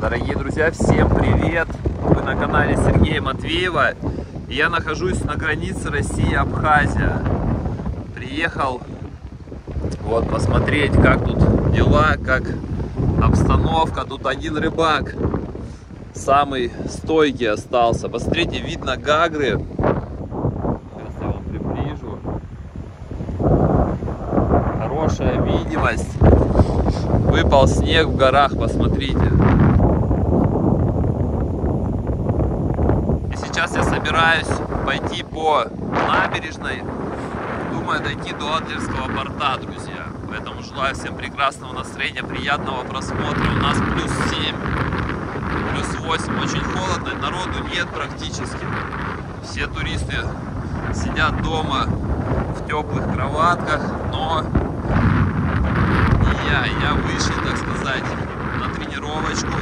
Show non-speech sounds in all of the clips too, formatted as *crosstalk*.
Дорогие друзья, всем привет! Вы на канале Сергея Матвеева. Я нахожусь на границе России-Абхазия. Приехал вот посмотреть, как тут дела, как обстановка. Тут один рыбак, самый стойкий остался. Посмотрите, видно гагры. Сейчас я вам приближу. Хорошая видимость. Выпал снег в горах, посмотрите. И сейчас я собираюсь пойти по набережной. Думаю дойти до Адлерского порта, друзья. Поэтому желаю всем прекрасного настроения, приятного просмотра. У нас плюс 7, плюс 8. Очень холодно, народу нет практически. Все туристы сидят дома в теплых кроватках, но я. Я вышел, так сказать, на тренировочку.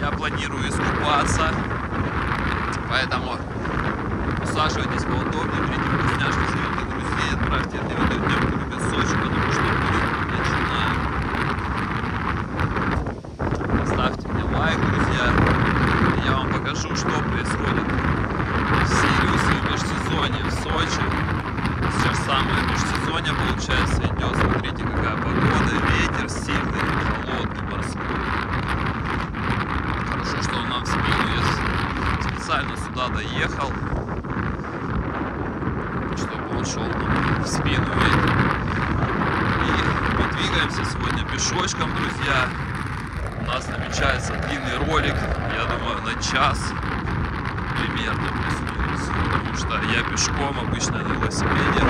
Я планирую искупаться. Поэтому усаживайтесь поудобнее, берите вкусняшки среди друзей, отправьте. Это видео тем, кто любит Сочи, потому что будет начинаем. Поставьте мне лайк, друзья. Я вам покажу, что происходит в Сириусе в межсезонье в Сочи. Сейчас самое межсезонье получается идет. Смотрите, какая погода, ветер сильный, холодный, морской. Хорошо, что он нам в спину я специально сюда доехал, чтобы он шел нам в спину ветер. И мы двигаемся сегодня пешочком, друзья. У нас намечается длинный ролик, я думаю, на час примерно плюс-минус, потому что я пешком обычно на велосипеде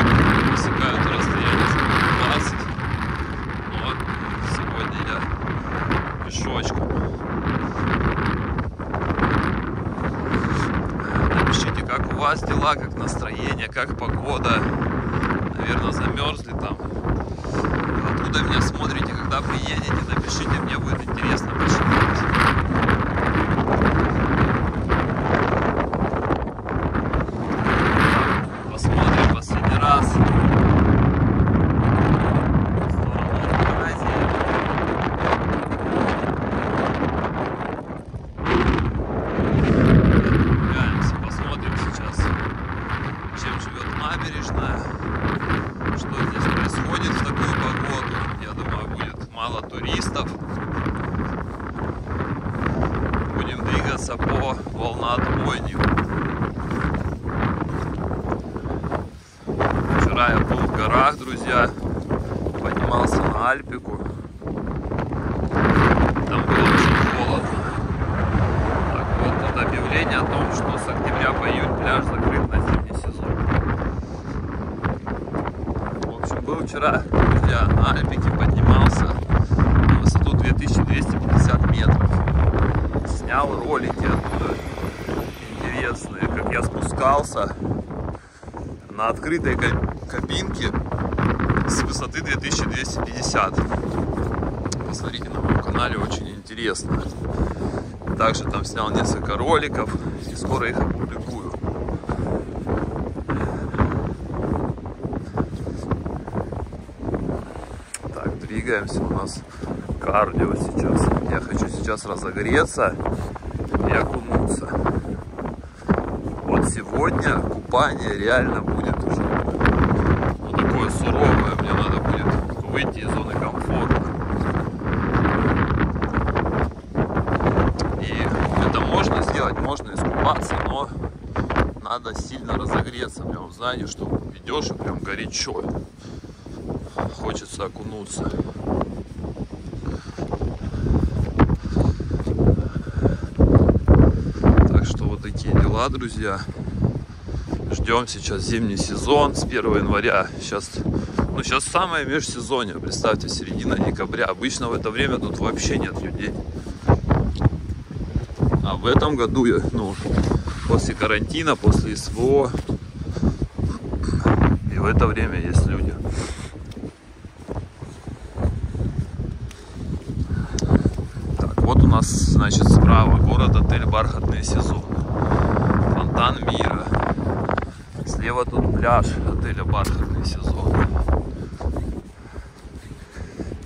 высекаю это расстояние за 20, но сегодня я пешочком. Напишите, как у вас дела, как настроение, как погода. Наверное, замерзли там. Откуда меня смотрите, когда приедете, напишите, мне будет интересно почитать. Посмотрим последний раз. в сторону Азии. Прогуляемся, посмотрим сейчас, чем живет набережная, что здесь происходит в такую погоду. Я думаю, будет мало туристов. Будем двигаться по волноотбойнику. Вчера я был в горах, друзья, поднимался на Альпику. Там было очень холодно. Так вот, тут объявление о том, что с октября по июнь пляж закрыт на зимний сезон. В общем, был вчера, друзья, на Альпике, поднимался на высоту 2250 метров. Снял ролики оттуда интересные, как я спускался на открытой ка- кабинке с высоты 2250. Посмотрите на моем канале, очень интересно. Также там снял несколько роликов и скоро их опубликую. Так, двигаемся. У нас кардио сейчас. Я хочу сейчас разогреться и окунуться. Вот сегодня купание реально будет уже ну, такое суровое. Мне надо будет выйти из зоны комфорта. И это можно сделать, можно искупаться, но надо сильно знаете, что идешь и прям горячо. Хочется окунуться. Так что вот такие дела, друзья. Ждем сейчас зимний сезон с 1 января. Сейчас, ну сейчас самое межсезонье, представьте, середина декабря. Обычно в это время тут вообще нет людей. А в этом году, ну, после карантина, после СВО, и в это время есть люди. Так, вот у нас, значит, справа город-отель Бархатный сезон. Фонтан мира. Слева тут пляж отеля Бархатный сезон.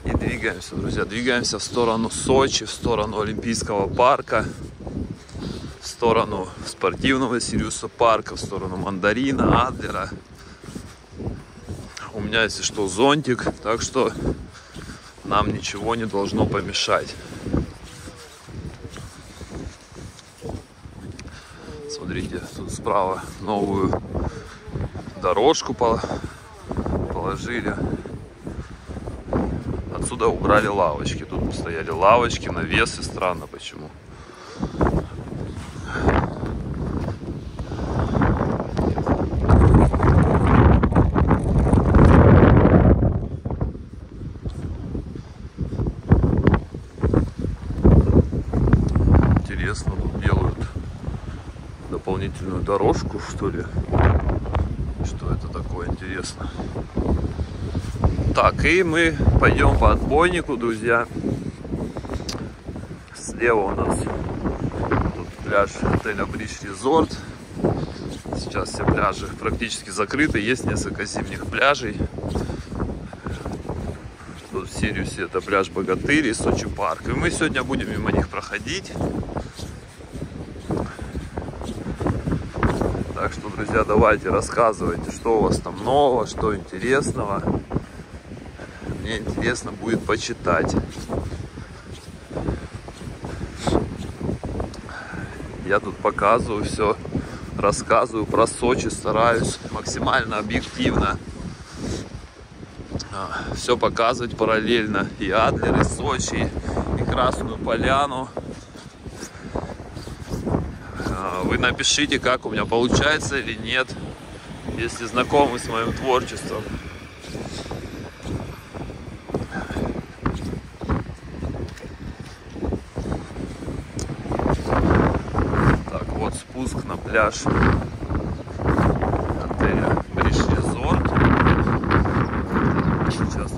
И двигаемся, друзья. Двигаемся в сторону Сочи, в сторону Олимпийского парка, в сторону спортивного Сириуса парка, в сторону Мандарина, Адлера. Меня, если что, зонтик, так что нам ничего не должно помешать. Смотрите, тут справа новую дорожку положили. Отсюда убрали лавочки. Тут стояли лавочки, навесы. Странно почему. Интересно, тут делают дополнительную дорожку, что ли. Что это такое, интересно. Так, и мы пойдем по отбойнику, друзья. Слева у нас тут пляж отеля Бридж Резорт. Сейчас все пляжи практически закрыты. Есть несколько зимних пляжей. Тут в Сириусе это пляж Богатырь и Сочи парк. И мы сегодня будем мимо них проходить. Так что, друзья, давайте рассказывайте, что у вас там нового, что интересного мне интересно будет почитать. Я тут показываю все, рассказываю про Сочи, стараюсь максимально объективно а, все показывать параллельно. И Адлер, и Сочи, и Красную Поляну. А, вы напишите, как у меня получается или нет, если знакомы с моим творчеством. пляж отеля Бридж Резорт. Сейчас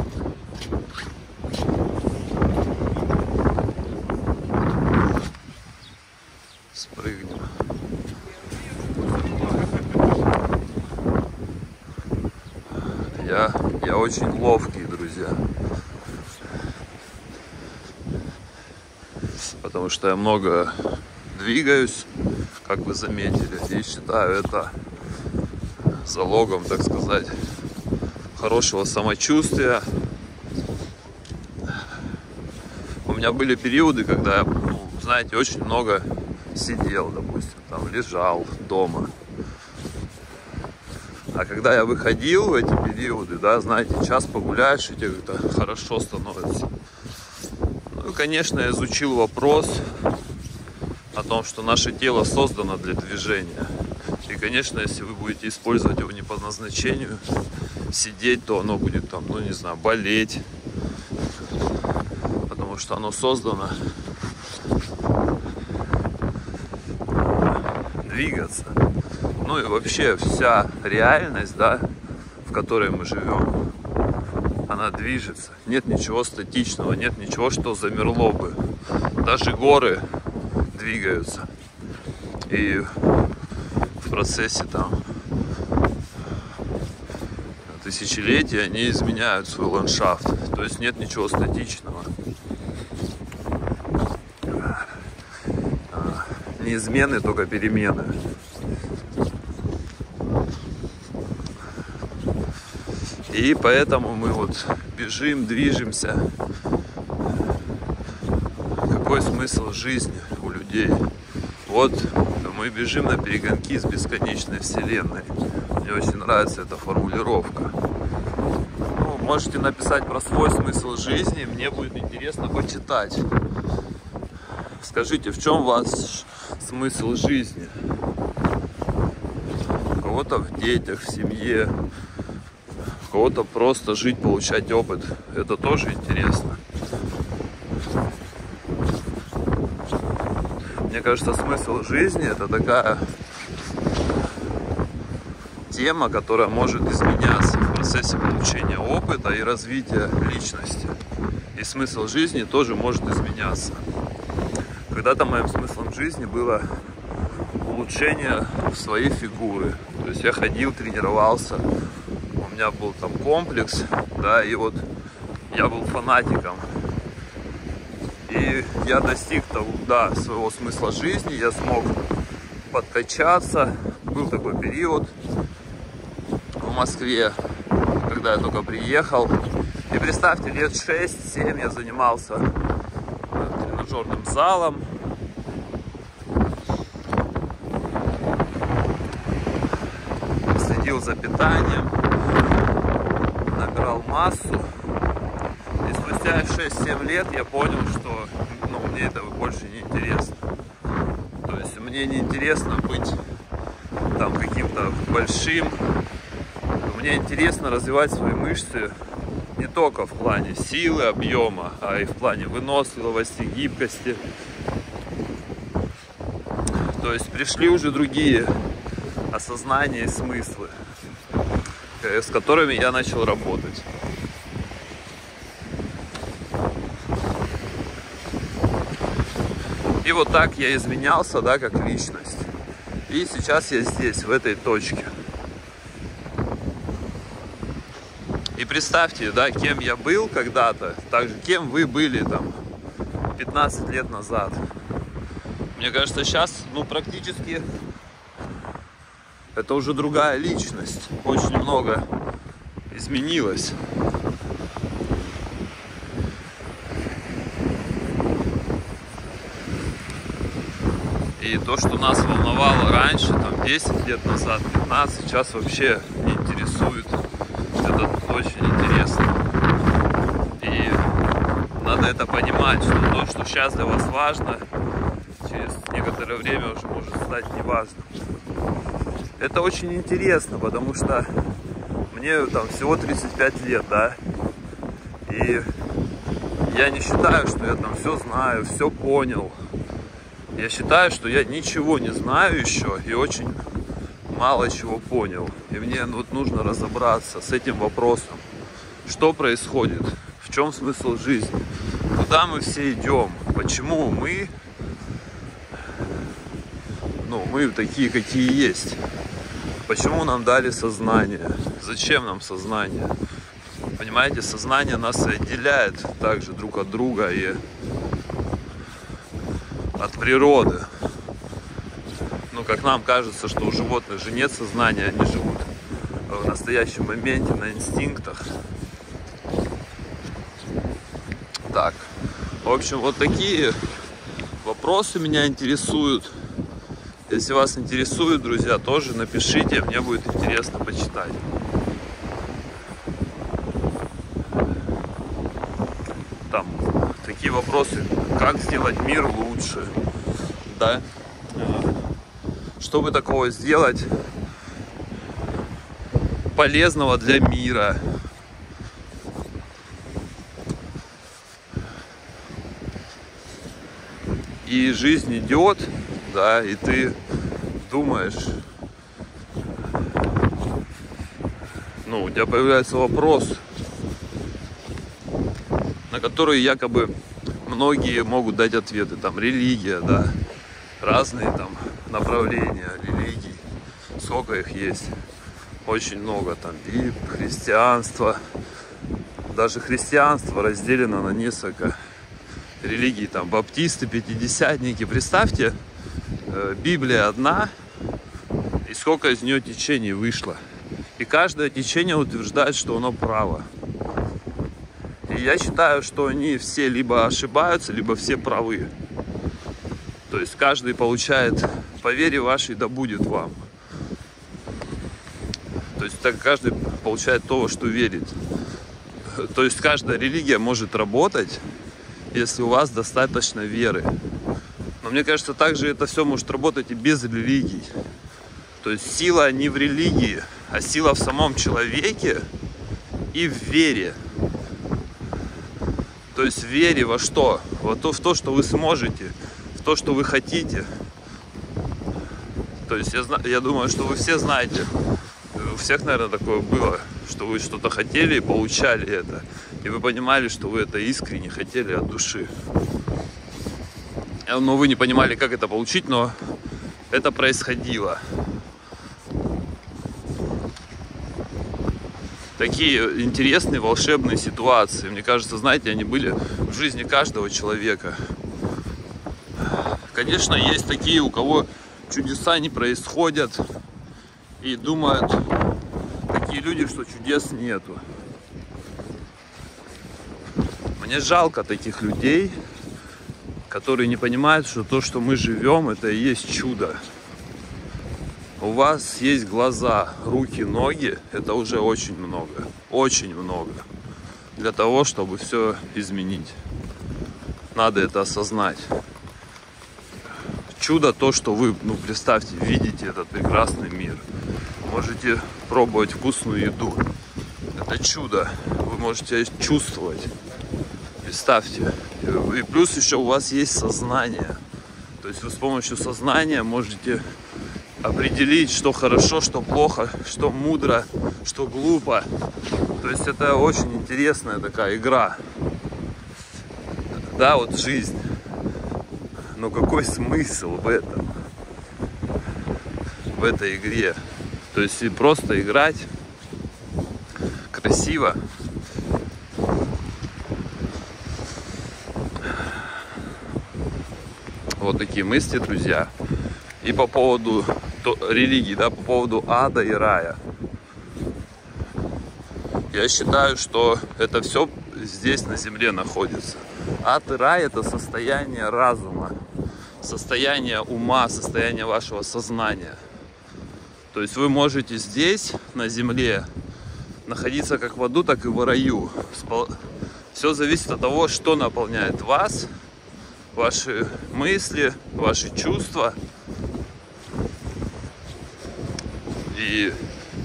спрыгнем. Я, я очень ловкий, друзья. Что я много двигаюсь как вы заметили. И считаю это залогом, так сказать, хорошего самочувствия. У меня были периоды, когда я, ну, знаете, очень много сидел, допустим, там лежал дома. А когда я выходил в эти периоды, да, знаете, час погуляешь, и тебе как-то хорошо становится. Конечно, изучил вопрос, о том, что наше тело создано для движения. И, конечно, если вы будете использовать его не по назначению, сидеть, то оно будет там, ну не знаю, болеть. Потому что оно создано двигаться. Ну и вообще вся реальность, да, в которой мы живем, она движется. Нет ничего статичного, нет ничего, что замерло бы. Даже горы двигаются. И в процессе там тысячелетия они изменяют свой ландшафт. То есть нет ничего статичного. Неизменны только перемены. И поэтому мы вот бежим, движемся. Какой смысл жизни? людей. Вот мы бежим на перегонки с бесконечной вселенной. Мне очень нравится эта формулировка. Ну, можете написать про свой смысл жизни, мне будет интересно почитать. Скажите, в чем ваш смысл жизни? У кого-то в детях, в семье, у кого-то просто жить, получать опыт. Это тоже интересно. Мне кажется, смысл жизни это такая тема, которая может изменяться в процессе получения опыта и развития личности. И смысл жизни тоже может изменяться. Когда-то моим смыслом жизни было улучшение своей фигуры. То есть я ходил, тренировался, меня был там комплекс, да, и вот я был фанатиком. И я достиг того, да, своего смысла жизни, я смог подкачаться. Был такой период в Москве, когда я только приехал. И представьте, лет 6-7 я занимался тренажерным залом. Следил за питанием, набирал массу. И спустя 6-7 лет я понял, что ну, мне это больше не интересно. То есть мне не интересно быть там каким-то большим. Мне интересно развивать свои мышцы не только в плане силы, объема, а и в плане выносливости, гибкости. То есть пришли уже другие осознания и смыслы, с которыми я начал работать. И вот так я изменялся, да, как личность. И сейчас я здесь, в этой точке. И представьте, да, кем я был когда-то, также кем вы были там 15 лет назад. Мне кажется, сейчас, ну, практически это уже другая личность. Очень много изменилось. И то, что нас волновало раньше, там 10 лет назад, 15, сейчас вообще не интересует. Это очень интересно. И надо это понимать, что то, что сейчас для вас важно, через некоторое время уже может стать неважным. Это очень интересно, потому что мне там всего 35 лет, да, и я не считаю, что я там все знаю, все понял, я считаю, что я ничего не знаю еще и очень мало чего понял. И мне вот нужно разобраться с этим вопросом. Что происходит? В чем смысл жизни? Куда мы все идем? Почему мы, ну, мы такие, какие есть? Почему нам дали сознание? Зачем нам сознание? Понимаете, сознание нас отделяет также друг от друга и от природы. Ну, как нам кажется, что у животных же нет сознания, они живут в настоящем моменте на инстинктах. Так, в общем, вот такие вопросы меня интересуют. Если вас интересует, друзья, тоже напишите, мне будет интересно почитать. Там такие вопросы, как сделать мир лучше, да? Чтобы такого сделать полезного для мира. И жизнь идет, да, и ты думаешь, ну, у тебя появляется вопрос, на который якобы многие могут дать ответы. Там религия, да, разные там направления религий. Сколько их есть? Очень много. Там бип, христианство. Даже христианство разделено на несколько религий. Там баптисты, пятидесятники. Представьте, э, Библия одна, и сколько из нее течений вышло. И каждое течение утверждает, что оно право. И я считаю, что они все либо ошибаются, либо все правы. То есть каждый получает по вере вашей да будет вам. То есть так каждый получает то, что верит. То есть каждая религия может работать, если у вас достаточно веры. Но мне кажется, также это все может работать и без религий. То есть сила не в религии, а сила в самом человеке и в вере. То есть вере во что? Во то, в то, что вы сможете, в то, что вы хотите. То есть я, я думаю, что вы все знаете, у всех, наверное, такое было, что вы что-то хотели и получали это. И вы понимали, что вы это искренне хотели от души. Но ну, вы не понимали, как это получить, но это происходило. Такие интересные волшебные ситуации. Мне кажется, знаете, они были в жизни каждого человека. Конечно, есть такие, у кого чудеса не происходят и думают такие люди, что чудес нету. Мне жалко таких людей, которые не понимают, что то, что мы живем, это и есть чудо. У вас есть глаза, руки, ноги, это уже очень много, очень много для того, чтобы все изменить. Надо это осознать. Чудо то, что вы, ну представьте, видите этот прекрасный мир. Можете пробовать вкусную еду. Это чудо. Вы можете чувствовать. Представьте. И плюс еще у вас есть сознание. То есть вы с помощью сознания можете определить, что хорошо, что плохо, что мудро, что глупо. То есть это очень интересная такая игра. Да, вот жизнь. Но какой смысл в этом? В этой игре? То есть и просто играть красиво, Вот такие мысли, друзья. И по поводу религии, да, по поводу ада и рая. Я считаю, что это все здесь на земле находится. Ад и рай это состояние разума, состояние ума, состояние вашего сознания. То есть вы можете здесь, на земле, находиться как в аду, так и в раю. Все зависит от того, что наполняет вас – ваши мысли, ваши чувства. И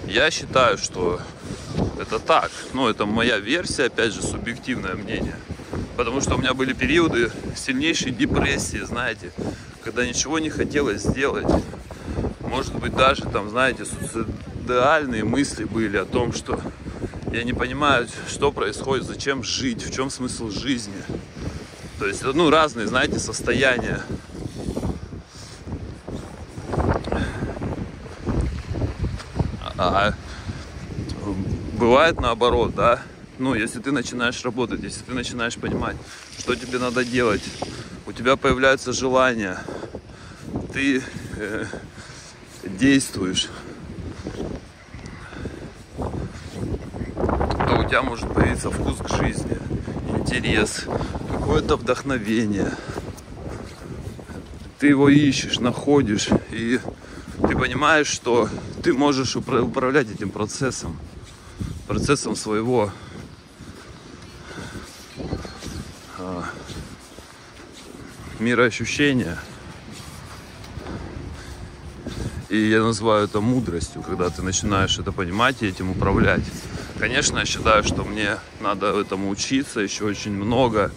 я считаю, что это так. Ну, это моя версия, опять же, субъективное мнение. Потому что у меня были периоды сильнейшей депрессии, знаете, когда ничего не хотелось сделать. Может быть, даже там, знаете, суицидальные мысли были о том, что я не понимаю, что происходит, зачем жить, в чем смысл жизни. То есть, ну, разные, знаете, состояния. А бывает наоборот, да? Ну, если ты начинаешь работать, если ты начинаешь понимать, что тебе надо делать, у тебя появляется желание, ты э, действуешь, то у тебя может появиться вкус к жизни, интерес, какое-то вдохновение. Ты его ищешь, находишь, и ты понимаешь, что ты можешь управлять этим процессом, процессом своего а, мироощущения. И я называю это мудростью, когда ты начинаешь это понимать и этим управлять. Конечно, я считаю, что мне надо этому учиться еще очень много.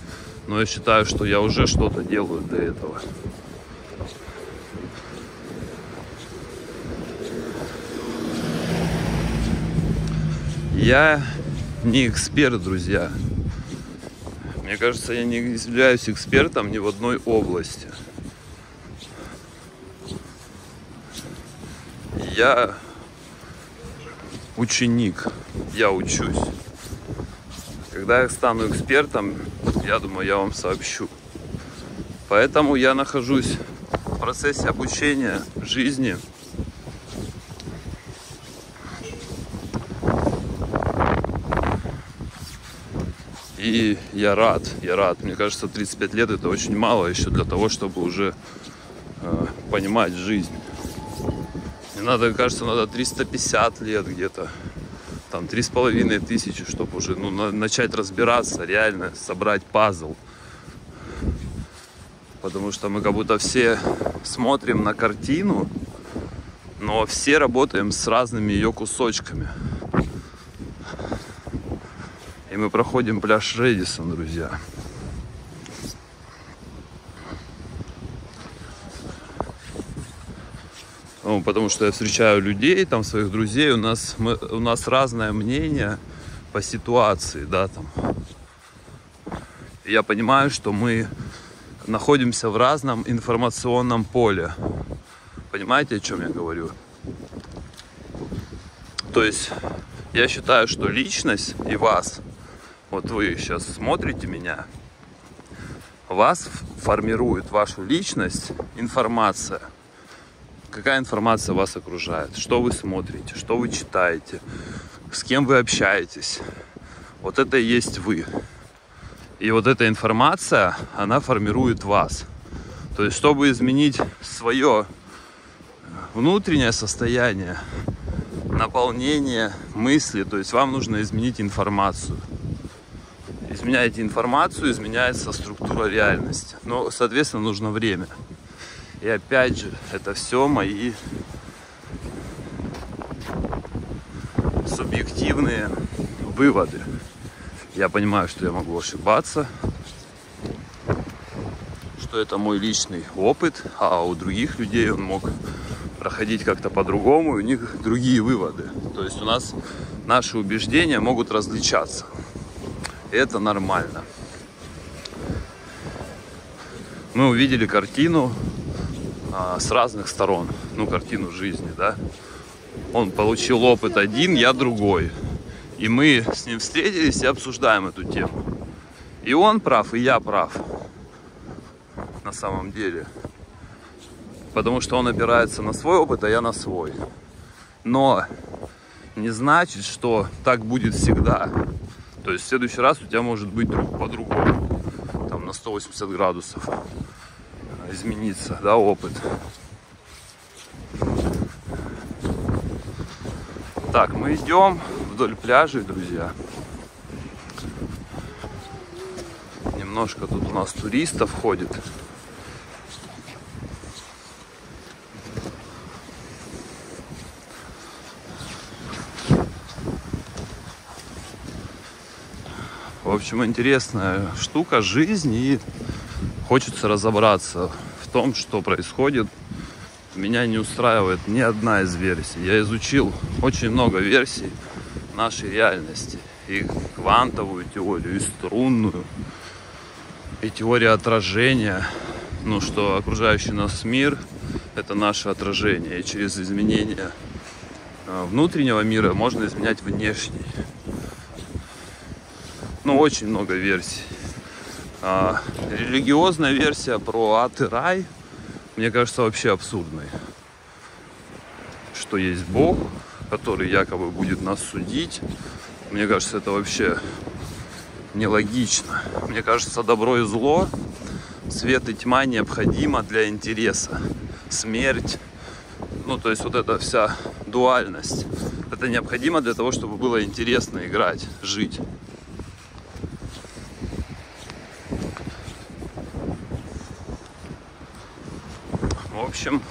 Но я считаю, что я уже что-то делаю для этого. Я не эксперт, друзья. Мне кажется, я не являюсь экспертом ни в одной области. Я ученик, я учусь. Когда я стану экспертом, я думаю, я вам сообщу. Поэтому я нахожусь в процессе обучения жизни. И я рад, я рад. Мне кажется, 35 лет это очень мало еще для того, чтобы уже э, понимать жизнь. Мне надо, кажется, надо 350 лет где-то там три с половиной тысячи, чтобы уже ну, на, начать разбираться, реально собрать пазл. Потому что мы как будто все смотрим на картину, но все работаем с разными ее кусочками. Мы проходим пляж Редисон, друзья. Ну, потому что я встречаю людей, там, своих друзей, у нас, мы, у нас разное мнение по ситуации, да, там. Я понимаю, что мы находимся в разном информационном поле. Понимаете, о чем я говорю? То есть Я считаю, что личность и вас, вот вы сейчас смотрите меня, вас формирует вашу личность информация. Какая информация вас окружает? Что вы смотрите? Что вы читаете? С кем вы общаетесь? Вот это и есть вы. И вот эта информация, она формирует вас. То есть, чтобы изменить свое внутреннее состояние, наполнение мысли, то есть вам нужно изменить информацию. Изменяете информацию, изменяется структура реальности. Но, соответственно, нужно время. И опять же, это все мои субъективные выводы. Я понимаю, что я могу ошибаться, что это мой личный опыт, а у других людей он мог проходить как-то по-другому, у них другие выводы. То есть у нас наши убеждения могут различаться. Это нормально. Мы увидели картину а, с разных сторон, ну, картину жизни, да. Он получил опыт один, я другой. И мы с ним встретились и обсуждаем эту тему. И он прав, и я прав. На самом деле. Потому что он опирается на свой опыт, а я на свой. Но не значит, что так будет всегда. То есть в следующий раз у тебя может быть друг по-другому. Там на 180 градусов измениться, да, опыт. Так, мы идем вдоль пляжей, друзья. Немножко тут у нас туристов ходит. В общем, интересная штука, жизнь, и хочется разобраться в том, что происходит меня не устраивает ни одна из версий. Я изучил очень много версий нашей реальности. И квантовую теорию, и струнную, и теорию отражения. Ну, что окружающий нас мир – это наше отражение. И через изменение э, внутреннего мира можно изменять внешний. Ну, очень много версий. А, религиозная версия про ад и рай – мне кажется, вообще абсурдной. Что есть Бог, который якобы будет нас судить. Мне кажется, это вообще нелогично. Мне кажется, добро и зло, свет и тьма необходимо для интереса. Смерть, ну то есть вот эта вся дуальность. Это необходимо для того, чтобы было интересно играть, жить. Общем,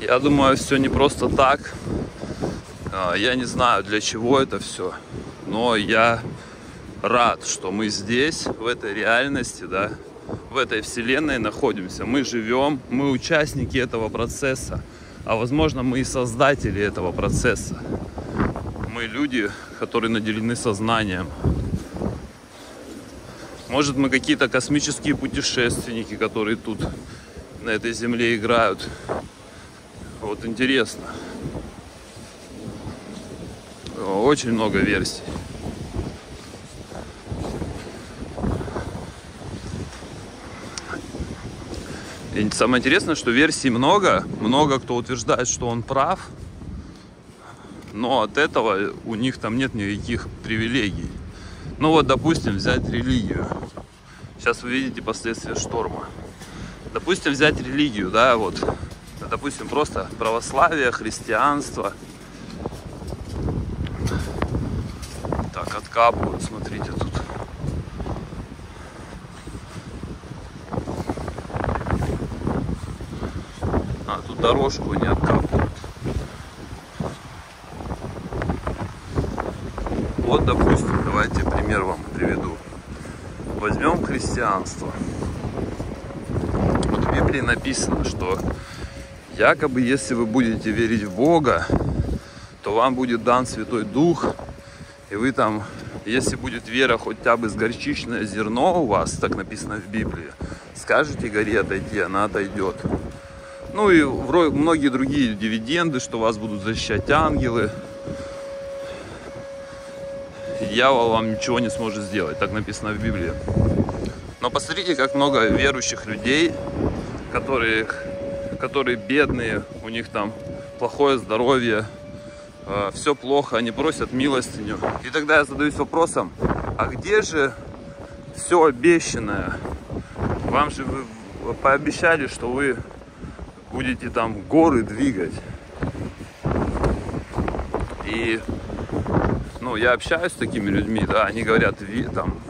я думаю, все не просто так. А, я не знаю, для чего это все, но я рад, что мы здесь, в этой реальности, да, в этой вселенной находимся. Мы живем, мы участники этого процесса, а возможно мы и создатели этого процесса. Мы люди, которые наделены сознанием. Может мы какие-то космические путешественники, которые тут на этой земле играют. Вот интересно. Очень много версий. И самое интересное, что версий много, много кто утверждает, что он прав, но от этого у них там нет никаких привилегий. Ну вот, допустим, взять религию. Сейчас вы видите последствия шторма допустим, взять религию, да, вот, допустим, просто православие, христианство. Так, откапывают, смотрите, тут. А, тут дорожку не откапывают. Вот, допустим, давайте пример вам приведу. Возьмем христианство. Библии написано, что якобы если вы будете верить в Бога, то вам будет дан Святой Дух, и вы там, если будет вера хотя бы с горчичное зерно у вас, так написано в Библии, скажете горе отойти, она отойдет. Ну и многие другие дивиденды, что вас будут защищать ангелы. дьявол вам ничего не сможет сделать. Так написано в Библии. Но посмотрите, как много верующих людей, которые, которые бедные, у них там плохое здоровье, э, все плохо, они просят милостыню. И тогда я задаюсь вопросом, а где же все обещанное? Вам же вы пообещали, что вы будете там горы двигать. И ну, я общаюсь с такими людьми, да, они говорят, там,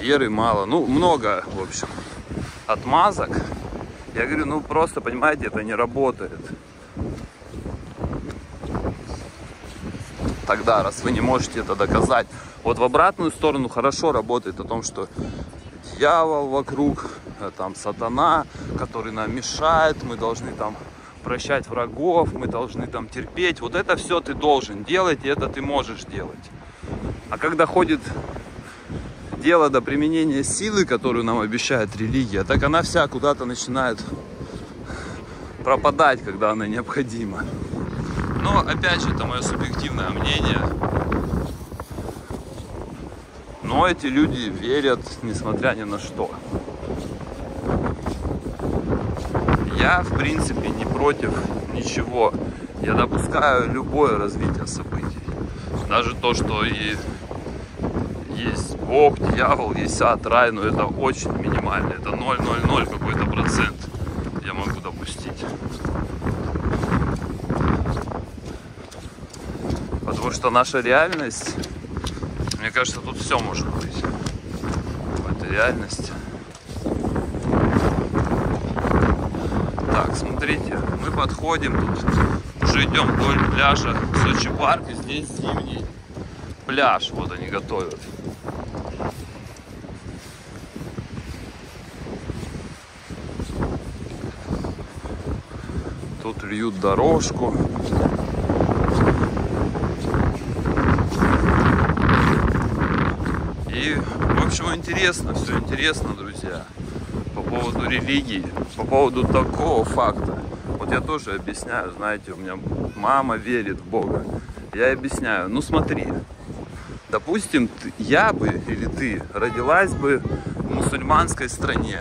веры мало, ну, много, в общем, отмазок. Я говорю, ну, просто, понимаете, это не работает. Тогда, раз вы не можете это доказать. Вот в обратную сторону хорошо работает о том, что дьявол вокруг, э, там сатана, который нам мешает, мы должны там прощать врагов, мы должны там терпеть. Вот это все ты должен делать, и это ты можешь делать. А когда ходит дело до применения силы, которую нам обещает религия, так она вся куда-то начинает пропадать, когда она необходима. Но опять же, это мое субъективное мнение. Но эти люди верят, несмотря ни на что. Я, в принципе, не против ничего. Я допускаю любое развитие событий. Даже то, что и есть Бог, дьявол, есть ад, рай, но это очень минимально. Это 0,00 какой-то процент я могу допустить. Потому что наша реальность, мне кажется, тут все может быть в этой реальности. Так, смотрите, мы подходим тут, уже идем вдоль пляжа Сочи парк, и здесь зимний пляж, вот они готовят. Льют дорожку. И, в общем, интересно, все интересно, друзья по поводу религии, по поводу такого факта. Вот я тоже объясняю, знаете, у меня мама верит в Бога. Я объясняю, ну смотри, допустим, я бы или ты родилась бы в мусульманской стране,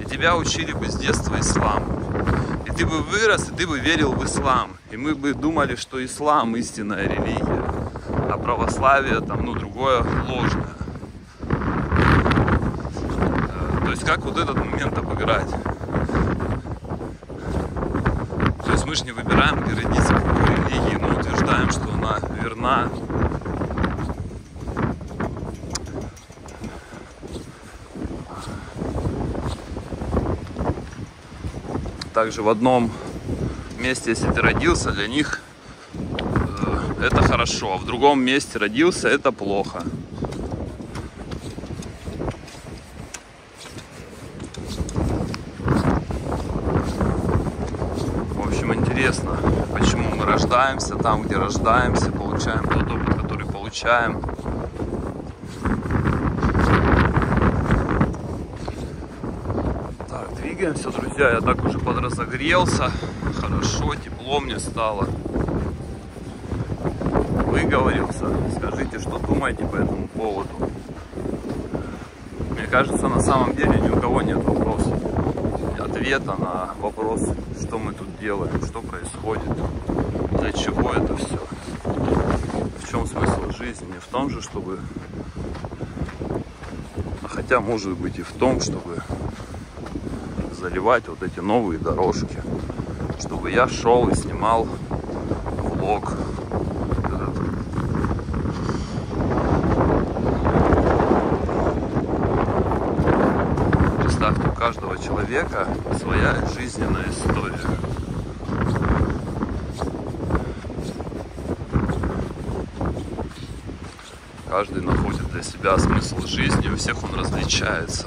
и тебя учили бы с детства исламу. Ты бы вырос, и ты бы верил в ислам. И мы бы думали, что ислам истинная религия, а православие там, ну, другое ложное. есть как вот этот момент обыграть? То есть мы же не выбираем, какой религии, но утверждаем, что она верна. Также в одном месте, если ты родился, для них э, это хорошо, а в другом месте родился, это плохо. интересно, почему мы рождаемся там, где рождаемся, получаем тот опыт, который получаем. Так, двигаемся, друзья. Я так уже подразогрелся. Хорошо, тепло мне стало. Выговорился. Скажите, что думаете по этому поводу. Мне кажется, на самом деле ни у кого нет вопросов ответа на вопрос, что мы тут делаем, что происходит, для чего это все. В чем смысл жизни? Не в том же, чтобы... Хотя, может быть, и в том, чтобы заливать вот эти новые дорожки. Чтобы я шел и снимал влог каждого человека своя жизненная история. Каждый находит для себя смысл жизни, у всех он различается.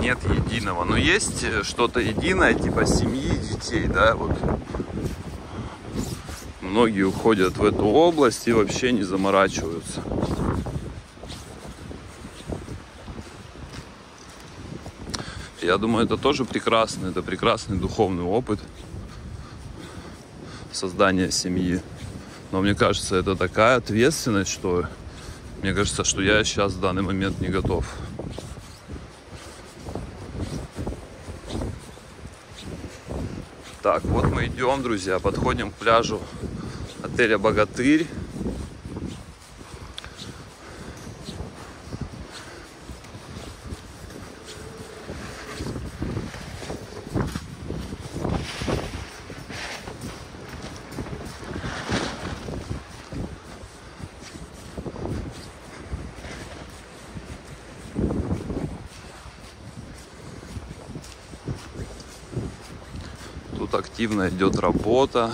Нет единого, но есть что-то единое, типа семьи, детей, да, вот. Многие уходят в эту область и вообще не заморачиваются. Я думаю, это тоже прекрасно, это прекрасный духовный опыт. создания семьи. Но мне кажется, это такая ответственность, что мне кажется, что я сейчас в данный момент не готов. Так, вот мы идем, друзья, подходим к пляжу отеля «Богатырь». Тут активно идет работа.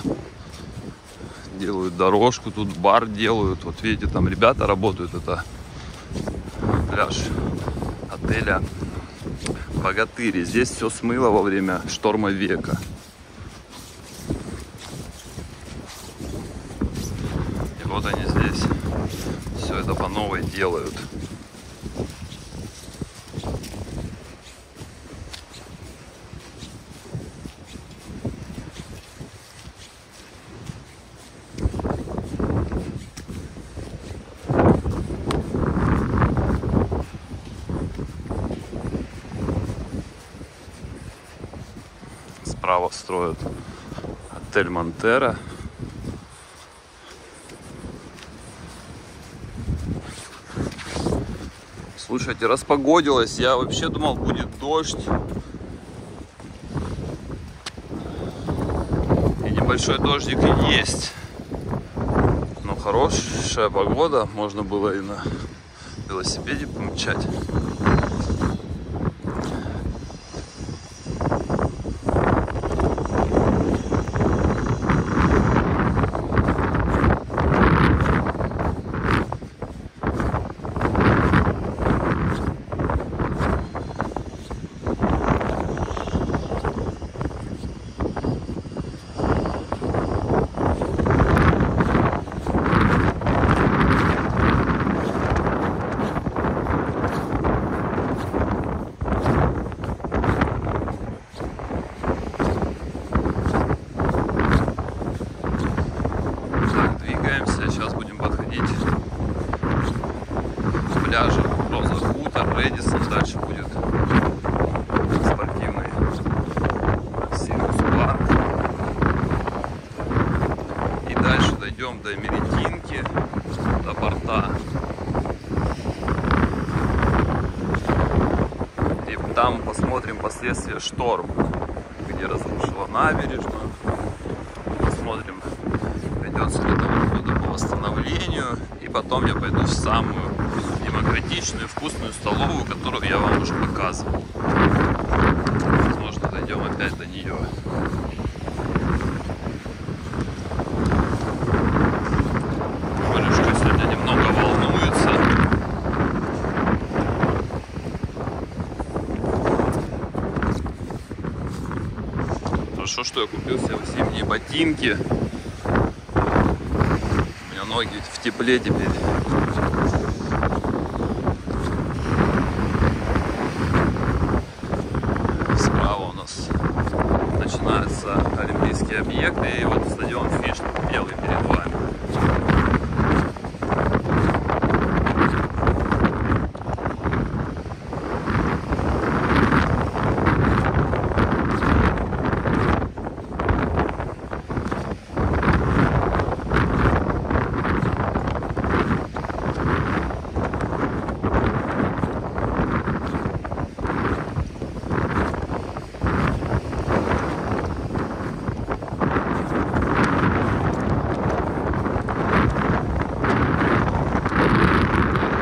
Делают дорожку, тут бар делают. Вот видите, там ребята работают. Это пляж отеля Богатыри. Здесь все смыло во время шторма века. И вот они здесь все это по новой делают. Справа строят отель Монтера. Слушайте, распогодилось. Я вообще думал, будет дождь. И небольшой дождик и есть. Но хорошая погода. Можно было и на велосипеде помчать. Так, двигаемся. Сейчас будем подходить к пляжу Роза Хутор, Редисон. Дальше будет спортивный Сириус Парк. И дальше дойдем до Меретинки, до порта. И там посмотрим последствия шторма, где разрушила набережную. Посмотрим, придется ли там года по восстановлению. И потом я пойду в самую демократичную, вкусную столовую, которую я вам уже показывал. Возможно, дойдем опять до нее. Валюшка сегодня немного волнуется. Хорошо, что я купил себе зимние ботинки. У меня ноги в тепле теперь. Справа у нас начинаются олимпийские объекты. И вот стадион Фиш белый перед вами.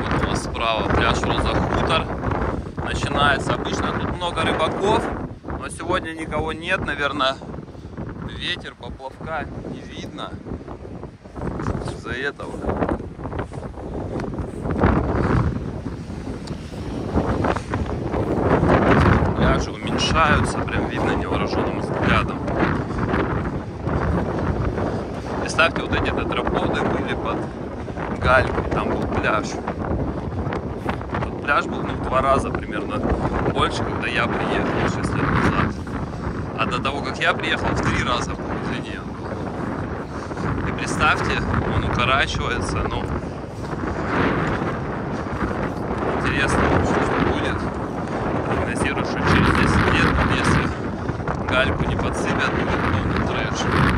Вот у нас справа пляж Роза Хутор начинается. Обычно тут много рыбаков, но сегодня никого нет. Наверное, ветер, поплавка не видно из-за этого. Пляжи уменьшаются, прям видно невооруженным взглядом. Представьте, вот эти тетраподы были под галькой, там был пляж. Тут пляж был ну, в два раза примерно больше, когда я приехал 6 лет назад. До того, как я приехал, в три раза длиннее был. И представьте, он укорачивается, ну, интересно, что будет. Прогнозирую, что через 10 лет, если гальку не подсыпят, будет полный трэш.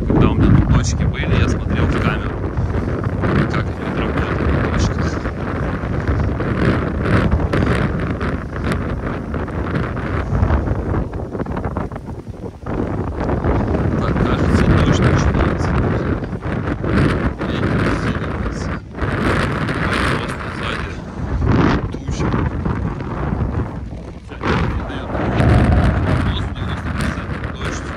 Когда у меня тут точки были, я смотрел в камеру, как идет работа на точках. Так, кажется, дождь начинается. Ветер усиливается. Просто сзади туча. Сегодня не дает. Плюс 90% дождь.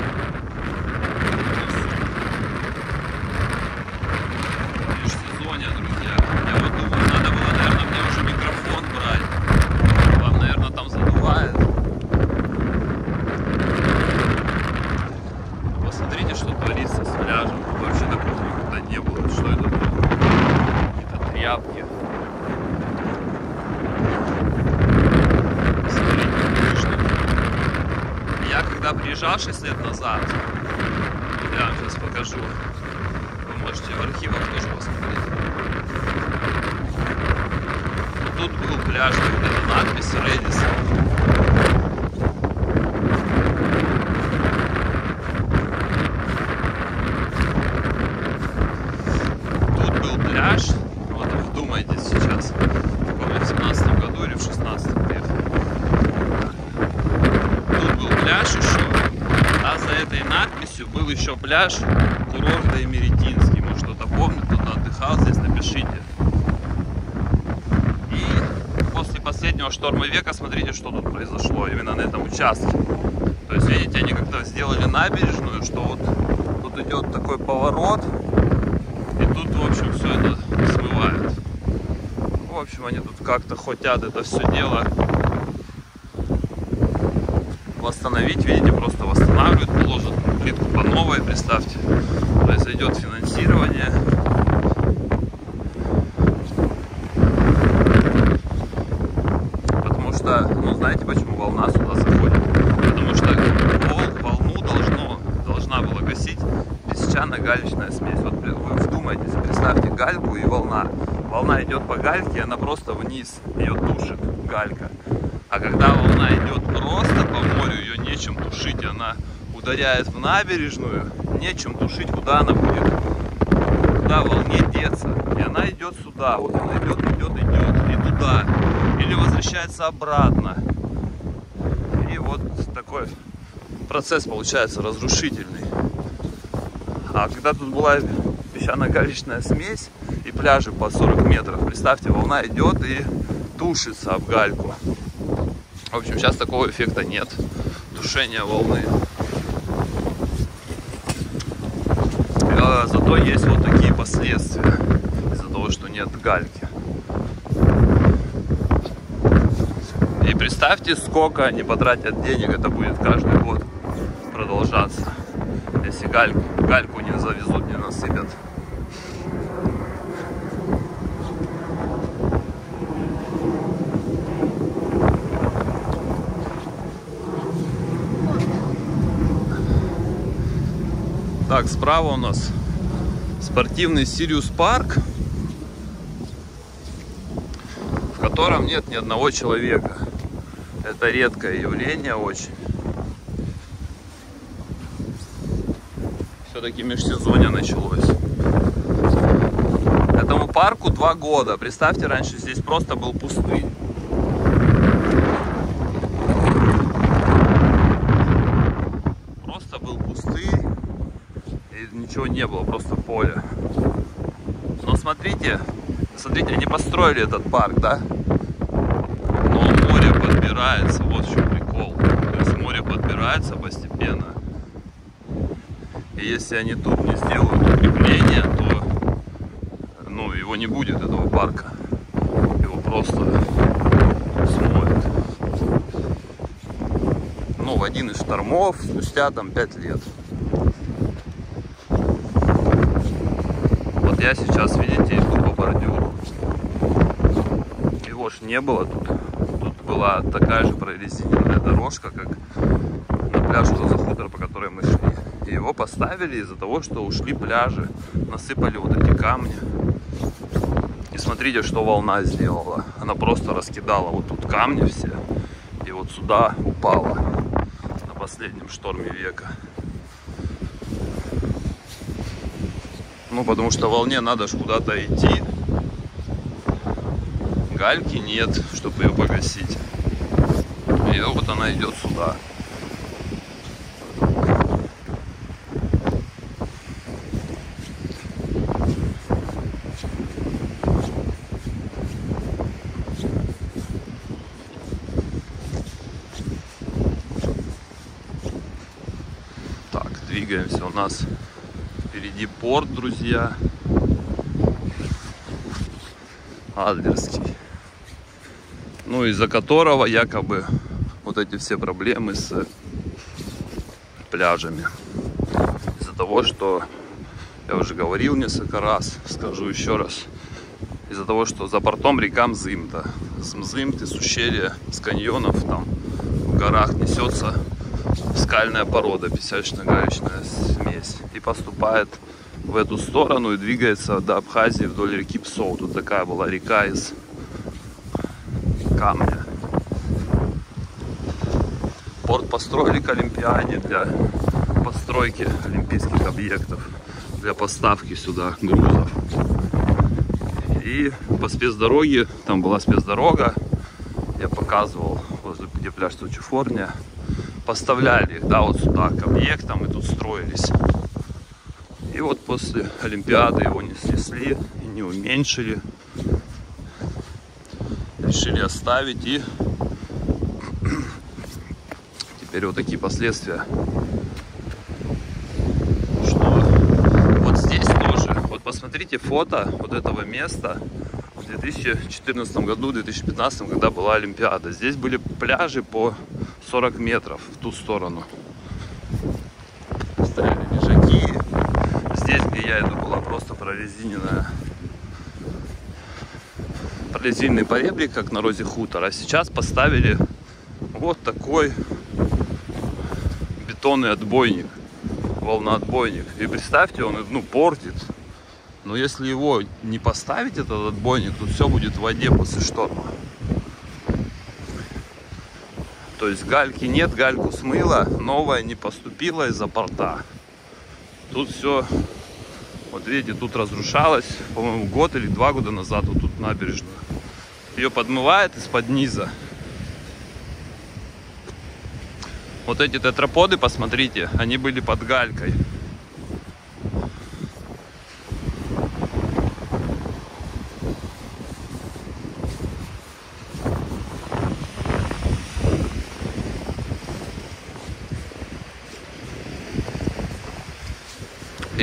Межсезонье, друзья. Я вот думаю, надо было, наверное, мне уже микрофон брать. Вам, наверное, там задувает. Посмотрите, что творится с пляжем. Вообще такого никогда не было. Что это было? Какие-то тряпки. Посмотрите, пышно. Я когда приезжал 6 лет назад, я вам сейчас покажу. Вы можете в архивах тоже посмотреть. Вот тут был пляж, и вот эта надпись Редисон. Тут был пляж, вот вдумайтесь сейчас, помню, в 17 году или в 16 лет. Тут был пляж еще, а за этой надписью был еще пляж курорта Эмеретинский. Может кто-то помнит, кто-то отдыхал здесь, напишите. И после последнего шторма века, смотрите, что тут произошло именно на этом участке. То есть, видите, они как-то сделали набережную, что вот тут идет такой поворот, и тут, в общем, все это смывает. В общем, они тут как-то хотят это все дело восстановить. Видите, просто восстанавливают, плитку по новой, представьте. Произойдет финансирование. Потому что, ну, знаете, почему волна сюда заходит? Потому что вол- волну должно, должна была гасить песчано-галечная смесь. Вот вы вдумайтесь, представьте гальку и волна. Волна идет по гальке, она просто вниз ее тушит, галька. А когда волна идет просто по морю, ее нечем тушить, она ударяет в набережную, нечем тушить, куда она будет, куда волне деться. И она идет сюда, вот она идет, идет, идет, и туда. Или возвращается обратно. И вот такой процесс получается разрушительный. А когда тут была песчано-галечная смесь и пляжи по 40 метров, представьте, волна идет и тушится об гальку. В общем, сейчас такого эффекта нет. Тушения волны. А, зато есть вот такие последствия из-за того, что нет гальки. И представьте, сколько они потратят денег, это будет каждый год продолжаться, если гальку, гальку не завезут, не насыпят. Так, справа у нас спортивный Сириус Парк, в котором нет ни одного человека. Это редкое явление очень. Все-таки межсезонье началось. Этому парку два года. Представьте, раньше здесь просто был пустынь. Просто был пустынь. И ничего не было, просто поле. Но смотрите, смотрите, они построили этот парк, да? Но море подбирается, вот в чем прикол. То есть море подбирается постепенно. И если они тут не сделают укрепление, то ну, его не будет, этого парка. Его просто смоет. Ну, в один из штормов спустя там 5 лет. Вот я сейчас, видите, иду по бордюру. Его ж не было тут. Тут была такая же прорезиненная дорожка, как на пляже Роза Хутор, по которой мы шли. И его поставили из-за того, что ушли пляжи, насыпали вот эти камни. И смотрите, что волна сделала. Она просто раскидала вот тут камни все. И вот сюда упала на последнем шторме века. Ну, потому что волне надо же куда-то идти. Гальки нет, чтобы ее погасить. И вот она идет сюда. Двигаемся. У нас впереди порт, друзья. Адлерский. Ну, из-за которого якобы вот эти все проблемы с пляжами. Из-за того, что я уже говорил несколько раз, скажу еще раз. Из-за того, что за портом река Мзымта. С Мзымты, с ущелья, с каньонов там в горах несется скальная порода, песчано-галечная смесь. И поступает в эту сторону и двигается до Абхазии вдоль реки Псоу. Тут такая была река из камня. Порт построили к Олимпиаде для постройки олимпийских объектов, для поставки сюда грузов. И по спецдороге, там была спецдорога, я показывал, возле где пляж Сочи-Форния, поставляли их, да, вот сюда к объектам и тут строились. И вот после Олимпиады его не снесли не уменьшили. Решили оставить и *clears throat* теперь вот такие последствия. Что вот здесь тоже, вот посмотрите фото вот этого места в 2014 году, 2015, когда была Олимпиада. Здесь были пляжи по 40 метров в ту сторону. Стояли лежаки. Здесь, где я иду, была просто прорезиненная прорезиненный поребрик, как на розе хутор. А сейчас поставили вот такой бетонный отбойник, волноотбойник. И представьте, он ну, портит. Но если его не поставить, этот отбойник, то все будет в воде после шторма. То есть гальки нет, гальку смыло, новая не поступила из-за порта. Тут все, вот видите, тут разрушалось, по-моему, год или два года назад вот тут набережную. Ее подмывает из-под низа. Вот эти тетраподы, посмотрите, они были под галькой.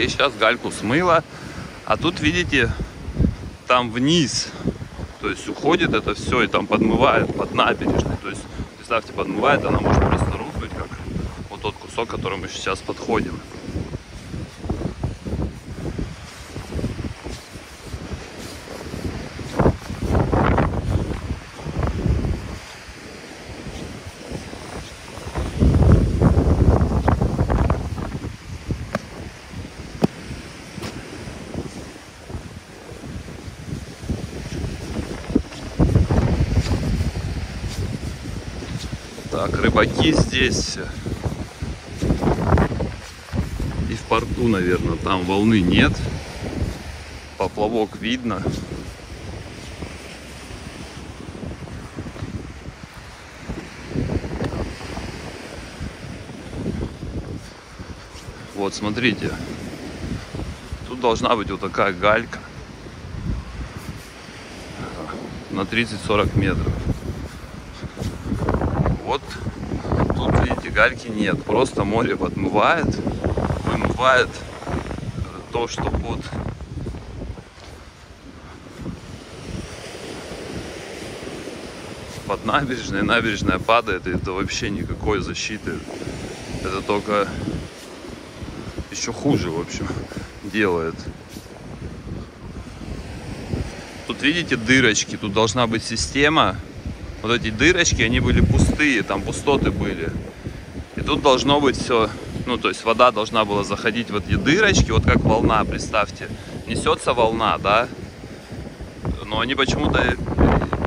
И сейчас гальку смыло. А тут, видите, там вниз, то есть уходит это все и там подмывает под набережной. То есть, представьте, подмывает, она может просто тот кусок, к которому мы сейчас подходим. Так, рыбаки здесь порту, наверное, там волны нет. Поплавок видно. Вот, смотрите. Тут должна быть вот такая галька. На 30-40 метров. Вот тут, видите, гальки нет. Просто море подмывает бывает то, что под под набережной, набережная падает, и это вообще никакой защиты. Это только еще хуже, в общем, *laughs* делает. Тут видите дырочки, тут должна быть система. Вот эти дырочки, они были пустые, там пустоты были. Тут должно быть все ну, то есть вода должна была заходить в эти дырочки, вот как волна, представьте. Несется волна, да? Но они почему-то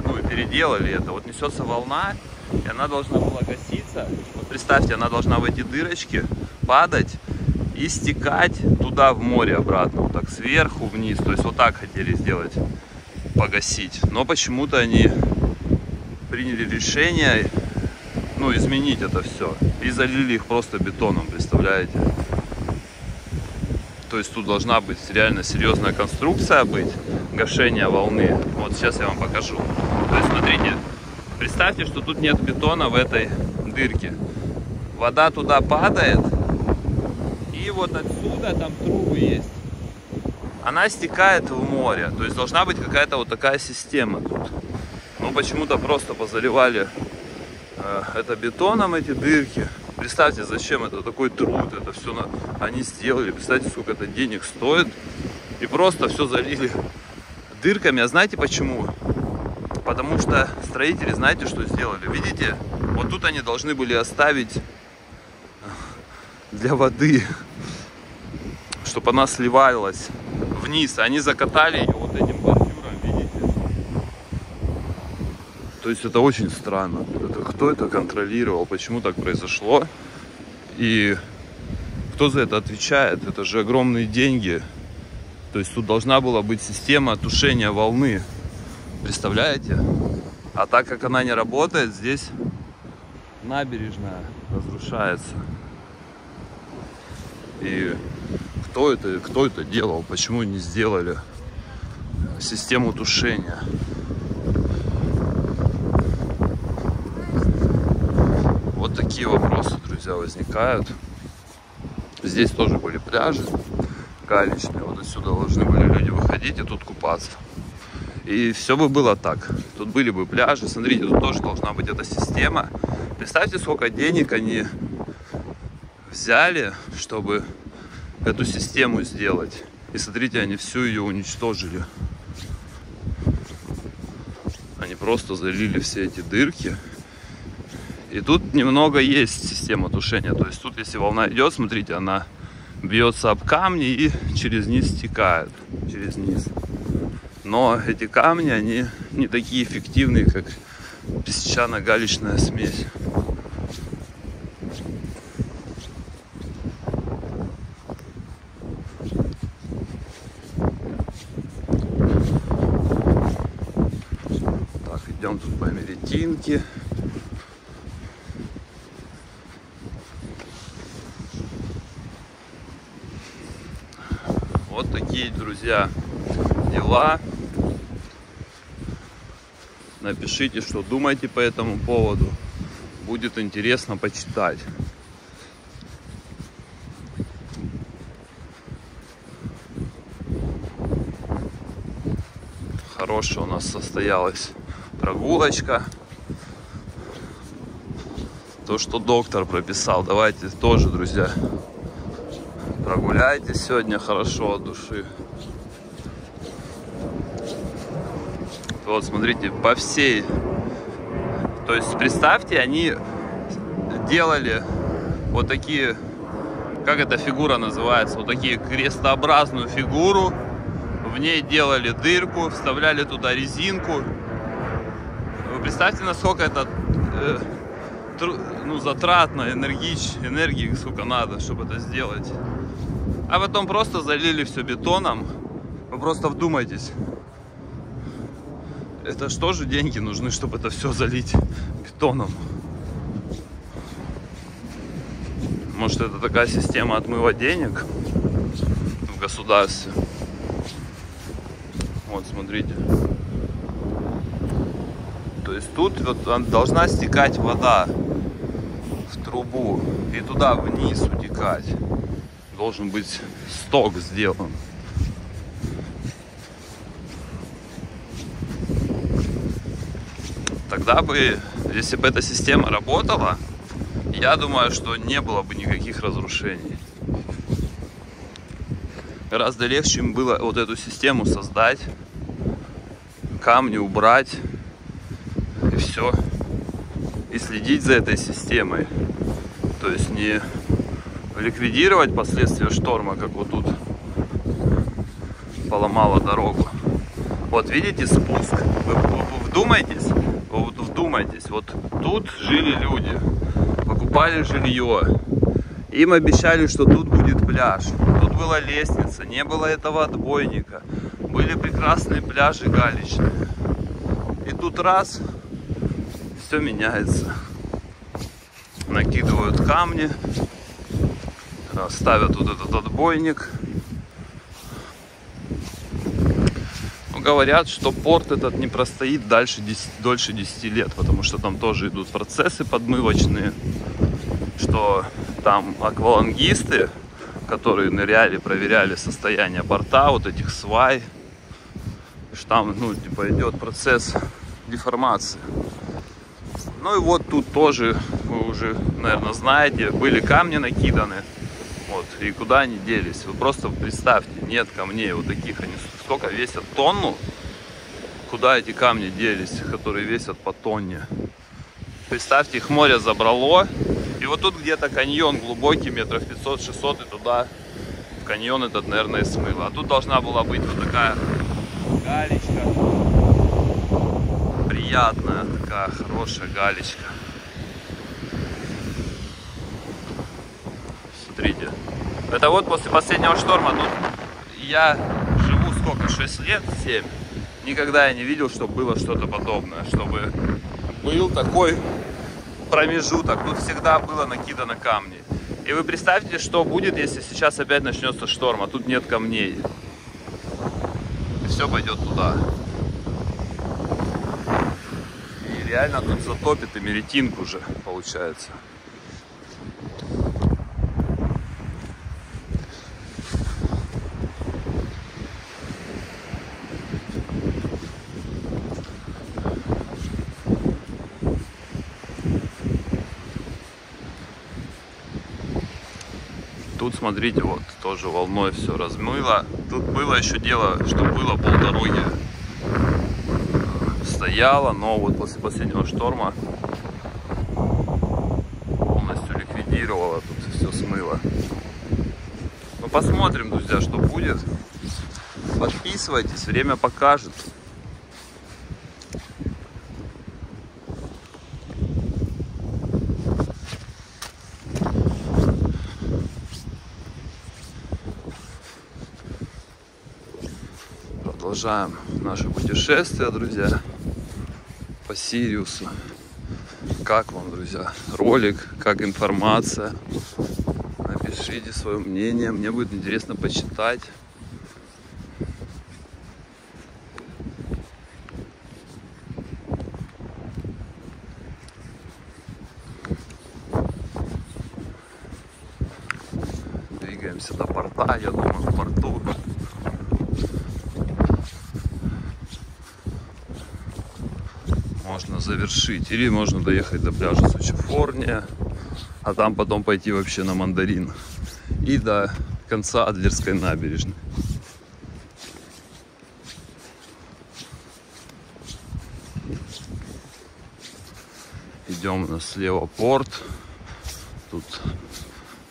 ну, переделали это. Вот несется волна, и она должна была гаситься. Вот представьте, она должна в эти дырочки падать и стекать туда в море обратно, вот так сверху вниз. То есть вот так хотели сделать, погасить. Но почему-то они приняли решение ну, изменить это все. И залили их просто бетоном, представляете? То есть тут должна быть реально серьезная конструкция быть, гашение волны. Вот сейчас я вам покажу. То есть смотрите, представьте, что тут нет бетона в этой дырке. Вода туда падает, и вот отсюда там трубы есть. Она стекает в море. То есть должна быть какая-то вот такая система тут. Ну почему-то просто позаливали это бетоном эти дырки. Представьте, зачем это такой труд, это все на... они сделали. Представьте, сколько это денег стоит. И просто все залили дырками. А знаете почему? Потому что строители, знаете, что сделали? Видите? Вот тут они должны были оставить для воды, чтобы она сливалась вниз. Они закатали ее вот этим То есть это очень странно. Это, кто это контролировал, почему так произошло? И кто за это отвечает? Это же огромные деньги. То есть тут должна была быть система тушения волны. Представляете? А так как она не работает, здесь набережная разрушается. И кто это, кто это делал? Почему не сделали систему тушения? Такие вопросы, друзья, возникают. Здесь тоже были пляжи галечные. Вот отсюда должны были люди выходить и тут купаться. И все бы было так. Тут были бы пляжи. Смотрите, тут тоже должна быть эта система. Представьте, сколько денег они взяли, чтобы эту систему сделать. И смотрите, они всю ее уничтожили. Они просто залили все эти дырки и тут немного есть система тушения. То есть тут, если волна идет, смотрите, она бьется об камни и через низ стекает. Через низ. Но эти камни, они не такие эффективные, как песчано-галечная смесь. Так, идем тут по меретинке. Вот такие, друзья, дела. Напишите, что думаете по этому поводу. Будет интересно почитать. Хорошая у нас состоялась прогулочка. То, что доктор прописал, давайте тоже, друзья, прогуляйтесь сегодня хорошо от души. Вот, смотрите, по всей... То есть, представьте, они делали вот такие... Как эта фигура называется? Вот такие крестообразную фигуру. В ней делали дырку, вставляли туда резинку. Вы представьте, насколько это э, тру, ну, затратно, энергич, энергии сколько надо, чтобы это сделать. А потом просто залили все бетоном. Вы просто вдумайтесь. Это что же деньги нужны, чтобы это все залить бетоном? Может это такая система отмыва денег в государстве? Вот, смотрите. То есть тут вот должна стекать вода в трубу и туда вниз утекать. Должен быть сток сделан. тогда бы, если бы эта система работала, я думаю, что не было бы никаких разрушений. Гораздо легче им было вот эту систему создать, камни убрать и все. И следить за этой системой. То есть не ликвидировать последствия шторма, как вот тут поломала дорогу. Вот видите спуск? Вы, вы, вы вдумайтесь? Вот вдумайтесь, вот тут жили люди, покупали жилье. Им обещали, что тут будет пляж. Тут была лестница, не было этого отбойника. Были прекрасные пляжи галечные. И тут раз, все меняется. Накидывают камни, ставят вот этот отбойник. говорят, что порт этот не простоит дальше 10, дольше 10 лет, потому что там тоже идут процессы подмывочные, что там аквалангисты, которые ныряли, проверяли состояние борта, вот этих свай, что там, ну, типа, идет процесс деформации. Ну и вот тут тоже, вы уже, наверное, знаете, были камни накиданы, вот, и куда они делись? Вы просто представьте, нет камней вот таких, они сколько весят? Тонну? Куда эти камни делись, которые весят по тонне? Представьте, их море забрало. И вот тут где-то каньон глубокий, метров 500-600, и туда в каньон этот, наверное, смыло. А тут должна была быть вот такая галечка. Приятная такая, хорошая галечка. Смотрите. Это вот после последнего шторма. Тут я сколько, 6 лет, 7, никогда я не видел, чтобы было что-то подобное, чтобы был такой промежуток, тут всегда было накидано камни. И вы представьте, что будет, если сейчас опять начнется шторм, а тут нет камней. И все пойдет туда. И реально тут затопит и меретинку уже, получается. Тут, смотрите, вот тоже волной все размыло. Тут было еще дело, что было полдороги стояло, но вот после последнего шторма полностью ликвидировало, тут все смыло. Ну, посмотрим, друзья, что будет. Подписывайтесь, время покажет. Продолжаем наше путешествие, друзья. по Сириусу. Как вам, друзья, ролик, как информация? Напишите свое мнение, мне будет интересно почитать. Двигаемся до порта, я думаю, в порту можно завершить. Или можно доехать до пляжа Сучефорния, а там потом пойти вообще на Мандарин. И до конца Адлерской набережной. Идем у нас слева порт. Тут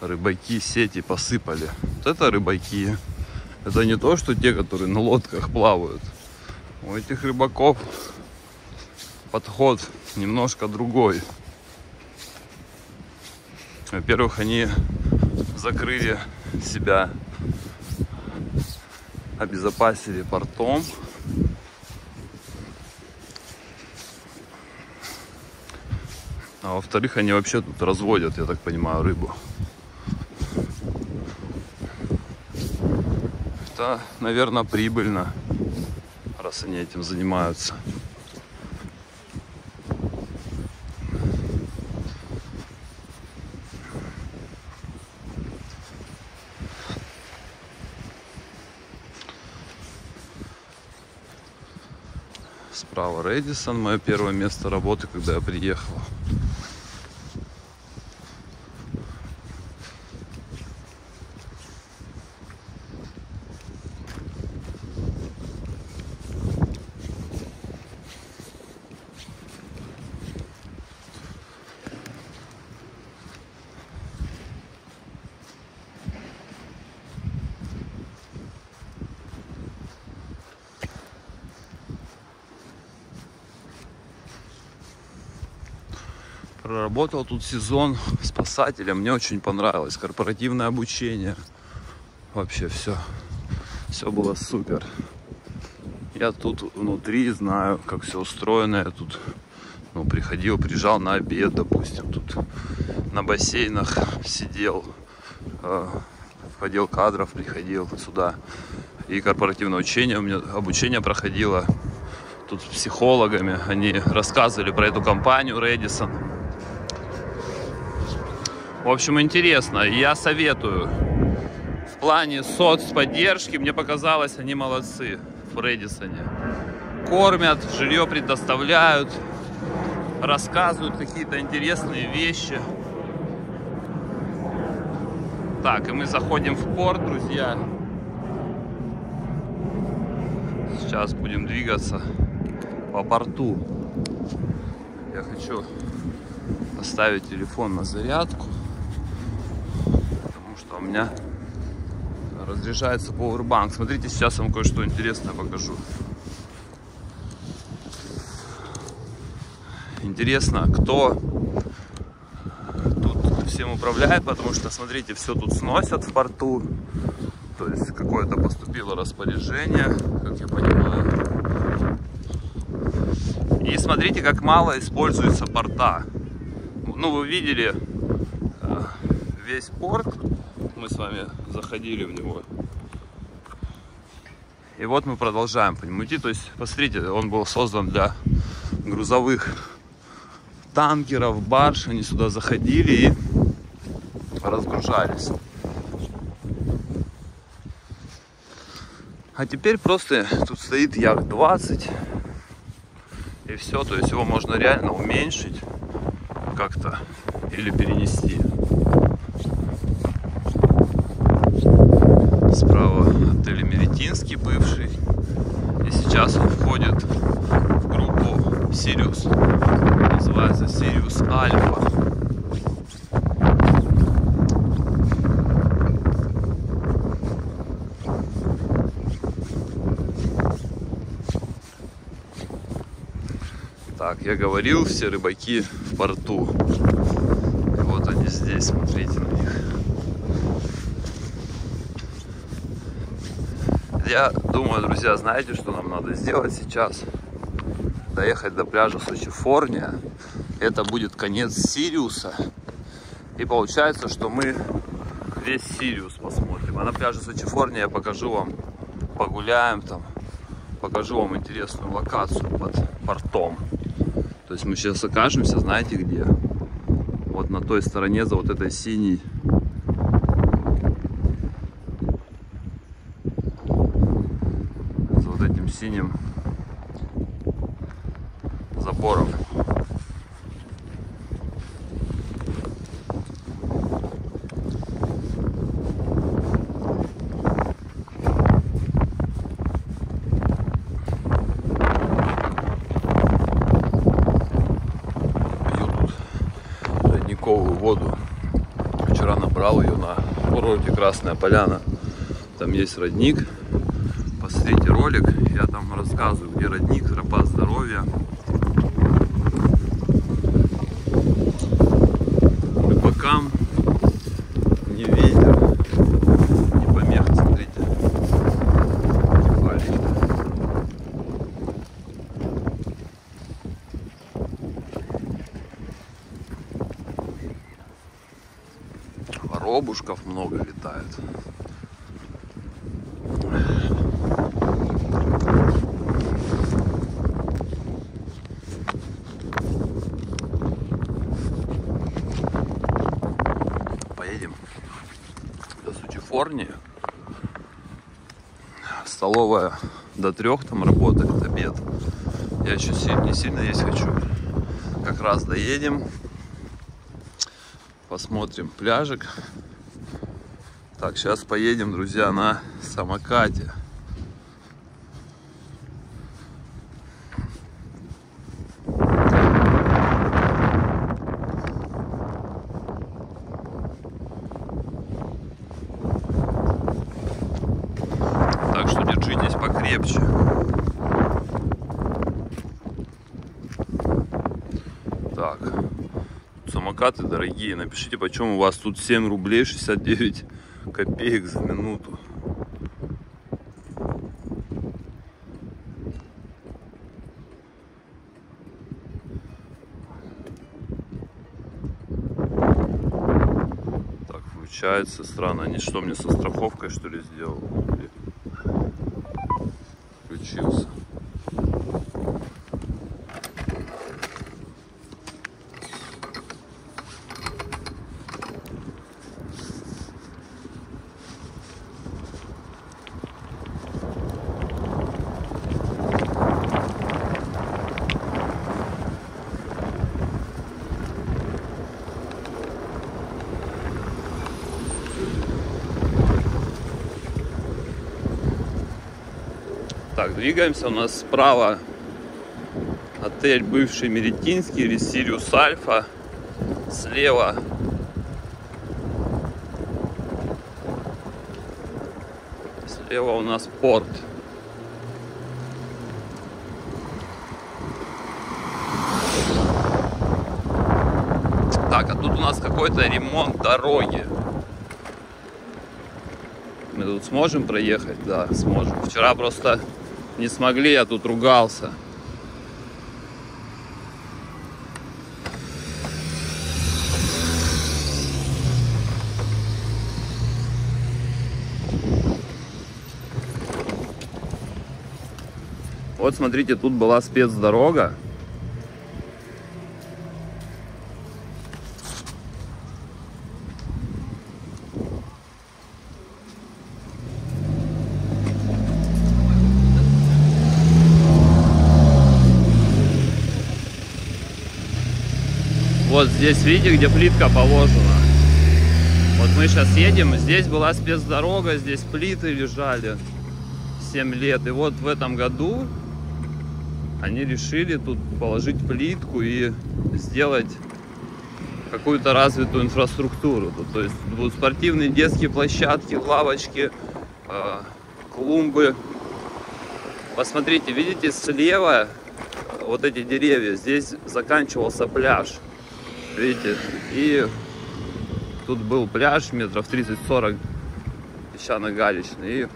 рыбаки сети посыпали. Вот это рыбаки. Это не то, что те, которые на лодках плавают. У этих рыбаков подход немножко другой. Во-первых, они закрыли себя, обезопасили портом. А во-вторых, они вообще тут разводят, я так понимаю, рыбу. Это, наверное, прибыльно, раз они этим занимаются. Редисон, мое первое место работы, когда я приехал. Проработал тут сезон спасателем. Мне очень понравилось. Корпоративное обучение. Вообще все. Все было супер. Я тут внутри знаю, как все устроено. Я тут ну, приходил, приезжал на обед, допустим. Тут на бассейнах сидел. Э, в отдел кадров приходил сюда. И корпоративное учение, у меня обучение проходило тут с психологами. Они рассказывали про эту компанию Редисон. В общем, интересно. Я советую. В плане соцподдержки, мне показалось, они молодцы в Редисоне. Кормят, жилье предоставляют, рассказывают какие-то интересные вещи. Так, и мы заходим в порт, друзья. Сейчас будем двигаться по порту. Я хочу поставить телефон на зарядку у меня разряжается Powerbank. Смотрите, сейчас вам кое-что интересное покажу. Интересно, кто тут всем управляет, потому что, смотрите, все тут сносят в порту. То есть какое-то поступило распоряжение, как я понимаю. И смотрите, как мало используется порта. Ну, вы видели э, весь порт мы с вами заходили в него. И вот мы продолжаем по нему идти. То есть, посмотрите, он был создан для грузовых танкеров, барж. Они сюда заходили и разгружались. А теперь просто тут стоит як 20 и все, то есть его можно реально уменьшить как-то или перенести. Мединский бывший. И сейчас он входит в группу Сириус. Называется Сириус Альфа. Так, я говорил, все рыбаки в порту. И вот они здесь, смотрите на них. Я думаю, друзья, знаете, что нам надо сделать сейчас? доехать до пляжа Сочифорния. Это будет конец Сириуса. И получается, что мы весь Сириус посмотрим. А на пляже Сочифорния я покажу вам, погуляем там, покажу вам интересную локацию под портом. То есть мы сейчас окажемся, знаете где? Вот на той стороне, за вот этой синей за вот этим синим забором. родниковую воду. Вчера набрал ее на курорте Красная Поляна. Там есть родник. Посмотрите ролик, я там рассказываю, где родник, тропа здоровья. Рыбакам не ветер, не помеха, смотрите. Пальчик. Воробушков много летает. Поедем до Сучифорнии. Столовая до трех там работает обед. Я еще не сильно есть хочу. Как раз доедем посмотрим пляжик. Так, сейчас поедем, друзья, на самокате. Так что покрепче. Так, самокаты дорогие. Напишите, почем у вас тут 7 рублей 69 копеек за минуту. Так, включается. Странно. Они что, мне со страховкой, что ли, сделал? Или двигаемся. У нас справа отель бывший Меретинский или Сириус Альфа. Слева слева у нас порт. Так, а тут у нас какой-то ремонт дороги. Мы тут сможем проехать? Да, сможем. Вчера просто не смогли, я тут ругался. Вот смотрите, тут была спецдорога. Вот здесь, видите, где плитка положена. Вот мы сейчас едем, здесь была спецдорога, здесь плиты лежали 7 лет. И вот в этом году они решили тут положить плитку и сделать какую-то развитую инфраструктуру. То есть будут спортивные детские площадки, лавочки, э, клумбы. Посмотрите, видите, слева вот эти деревья, здесь заканчивался пляж. Видите, и тут был пляж метров 30-40 песчано-галечный. И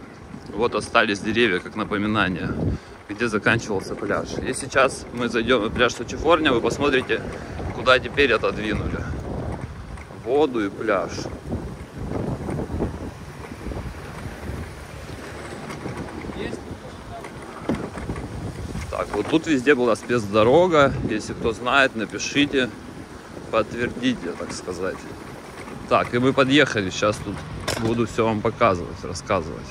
вот остались деревья, как напоминание. где заканчивался пляж. И сейчас мы зайдем на пляж Сочифорния, вы посмотрите, куда теперь отодвинули. Воду и пляж. Так, вот тут везде была спецдорога. Если кто знает, напишите, подтвердите, так сказать. Так, и мы подъехали. Сейчас тут буду все вам показывать, рассказывать.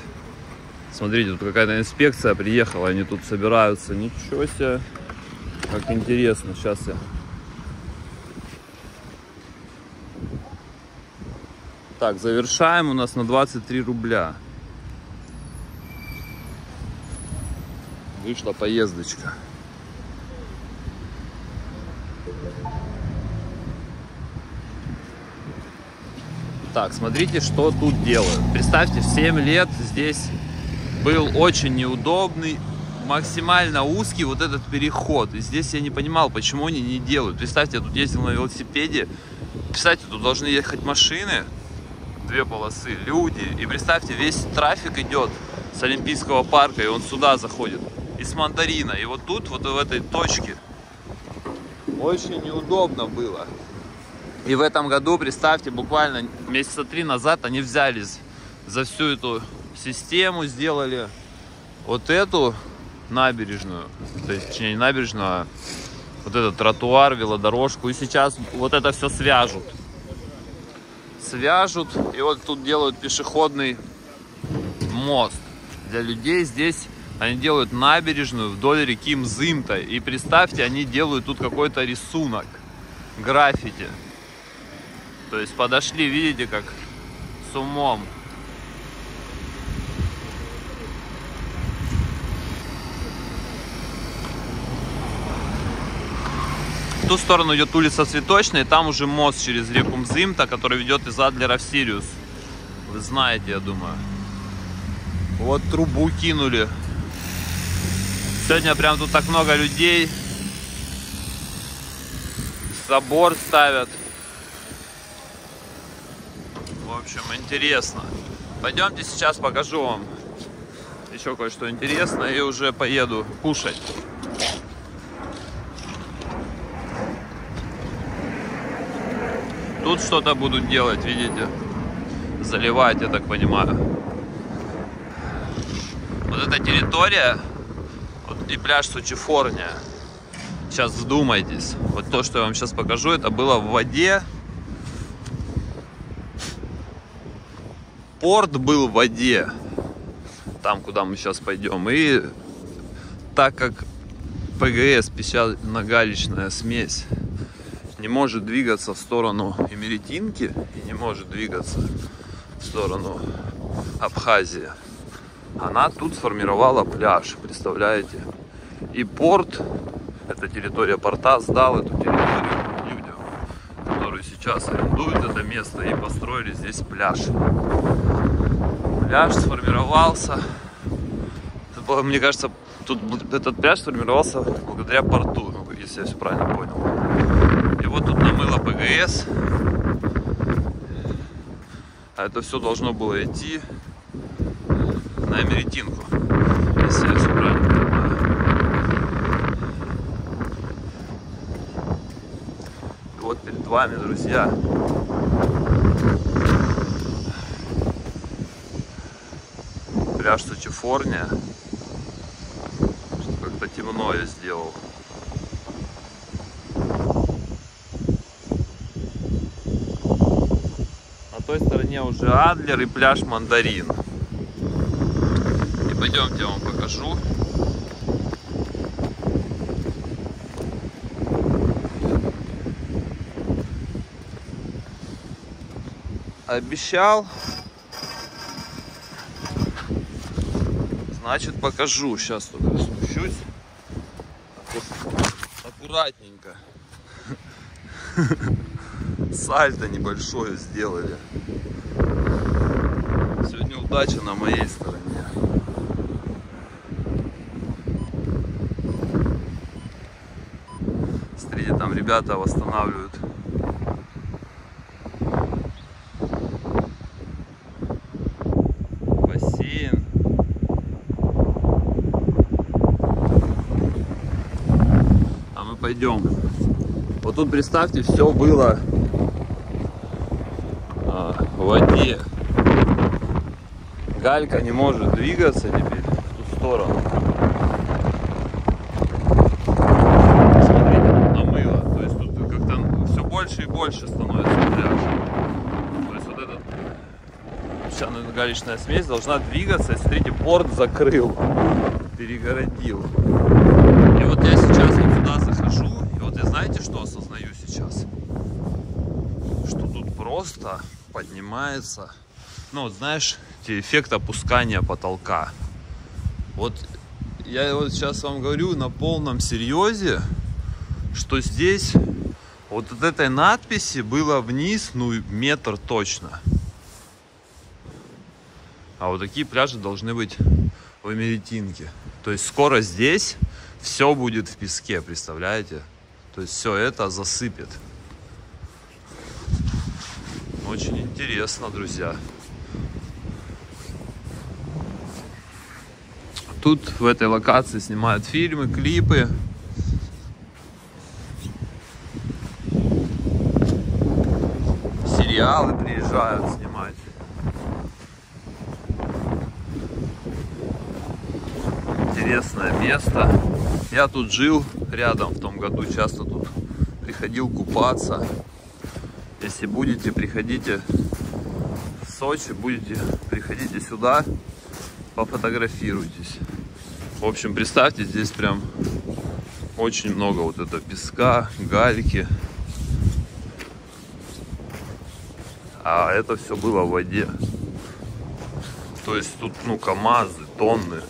Смотрите, тут какая-то инспекция приехала, они тут собираются. Ничего себе, как интересно. Сейчас я... Так, завершаем у нас на 23 рубля. Вышла поездочка. Так, смотрите, что тут делают. Представьте, в 7 лет здесь был очень неудобный, максимально узкий вот этот переход. И здесь я не понимал, почему они не делают. Представьте, я тут ездил на велосипеде. Представьте, тут должны ехать машины, две полосы, люди. И представьте, весь трафик идет с Олимпийского парка, и он сюда заходит. И с Мандарина. И вот тут, вот в этой точке, очень неудобно было. И в этом году, представьте, буквально месяца три назад они взялись за всю эту систему, сделали вот эту набережную, то есть, точнее, не набережную, а вот этот тротуар, велодорожку. И сейчас вот это все свяжут. Свяжут, и вот тут делают пешеходный мост для людей. Здесь они делают набережную вдоль реки Мзымта. И представьте, они делают тут какой-то рисунок, граффити. То есть подошли, видите, как с умом. В ту сторону идет улица Цветочная, и там уже мост через реку Мзымта, который ведет из Адлера в Сириус. Вы знаете, я думаю. Вот трубу кинули. Сегодня прям тут так много людей. Собор ставят. В общем, интересно. Пойдемте сейчас покажу вам еще кое-что интересное и уже поеду кушать. Тут что-то будут делать, видите? Заливать, я так понимаю. Вот эта территория вот, и пляж Сучифорния. Сейчас вдумайтесь. Вот то, что я вам сейчас покажу, это было в воде. Порт был в воде. Там, куда мы сейчас пойдем. И так как ПГС, песчано-галечная смесь, не может двигаться в сторону Эмеретинки и не может двигаться в сторону Абхазии. Она тут сформировала пляж, представляете? И порт, эта территория порта, сдал эту территорию которые сейчас арендуют это место и построили здесь пляж. Пляж сформировался, мне кажется, тут этот пляж сформировался благодаря порту, ну, если я все правильно понял. И вот тут намыло ПГС. А это все должно было идти на Америтинку. Если я все правильно понимаю. И вот перед вами, друзья, пляж Сочифорния. Как-то темно я сделал. той стороне уже Адлер и пляж Мандарин. И пойдемте я вам покажу. Обещал. Значит покажу. Сейчас только спущусь. Аккуратненько. *laughs* Сальто небольшое сделали. Сегодня удача на моей стороне. Смотрите, там ребята восстанавливают бассейн. пойдем. Вот тут представьте, все было а, в воде. Галька не может двигаться теперь в ту сторону. Смотрите, намыло. То есть тут как-то все больше и больше становится пляж. То есть вот этот песчаная галечная смесь должна двигаться. Смотрите, порт закрыл, перегородил. И вот я сейчас вот сюда захожу, и вот я знаете, что осознаю сейчас? Что тут просто поднимается, ну, вот знаешь, эффект опускания потолка. Вот я вот сейчас вам говорю на полном серьезе, что здесь вот от этой надписи было вниз, ну, метр точно. А вот такие пляжи должны быть в Америтинке. То есть скоро здесь все будет в песке, представляете? То есть все это засыпет. Очень интересно, друзья. Тут в этой локации снимают фильмы, клипы. Сериалы приезжают снимать. Интересное место. Я тут жил рядом в том году, часто тут приходил купаться. Если будете, приходите в Сочи, будете, приходите сюда, пофотографируйтесь. В общем, представьте, здесь прям очень много вот этого песка, гальки. А это все было в воде. То есть тут, ну, КАМАЗы, тонны.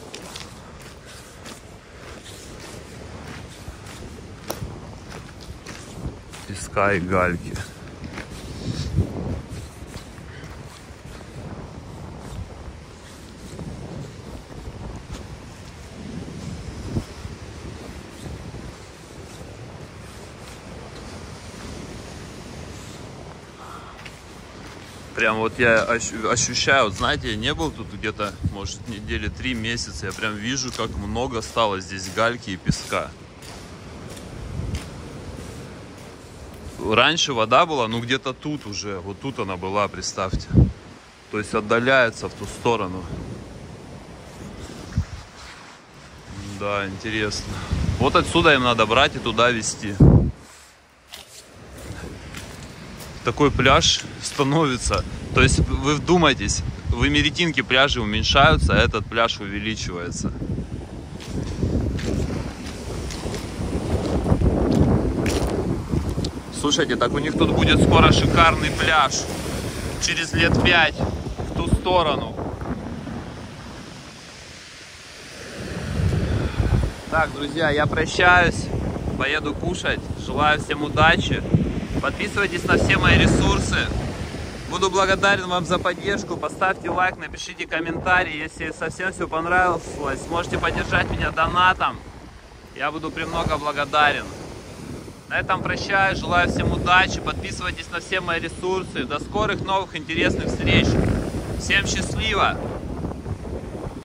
Песка и гальки. Прям вот я ощущаю, вот знаете, я не был тут где-то, может, недели три месяца. Я прям вижу, как много стало здесь гальки и песка. Раньше вода была, ну где-то тут уже, вот тут она была, представьте. То есть отдаляется в ту сторону. Да, интересно. Вот отсюда им надо брать и туда везти. Такой пляж становится. То есть вы вдумайтесь, в Эмеретинке пляжи уменьшаются, а этот пляж увеличивается. Слушайте, так у них тут будет скоро шикарный пляж. Через лет пять в ту сторону. Так, друзья, я прощаюсь. Поеду кушать. Желаю всем удачи. Подписывайтесь на все мои ресурсы. Буду благодарен вам за поддержку. Поставьте лайк, напишите комментарий. Если совсем все понравилось, можете поддержать меня донатом. Я буду премного благодарен. На этом прощаюсь. Желаю всем удачи. Подписывайтесь на все мои ресурсы. До скорых новых интересных встреч. Всем счастливо!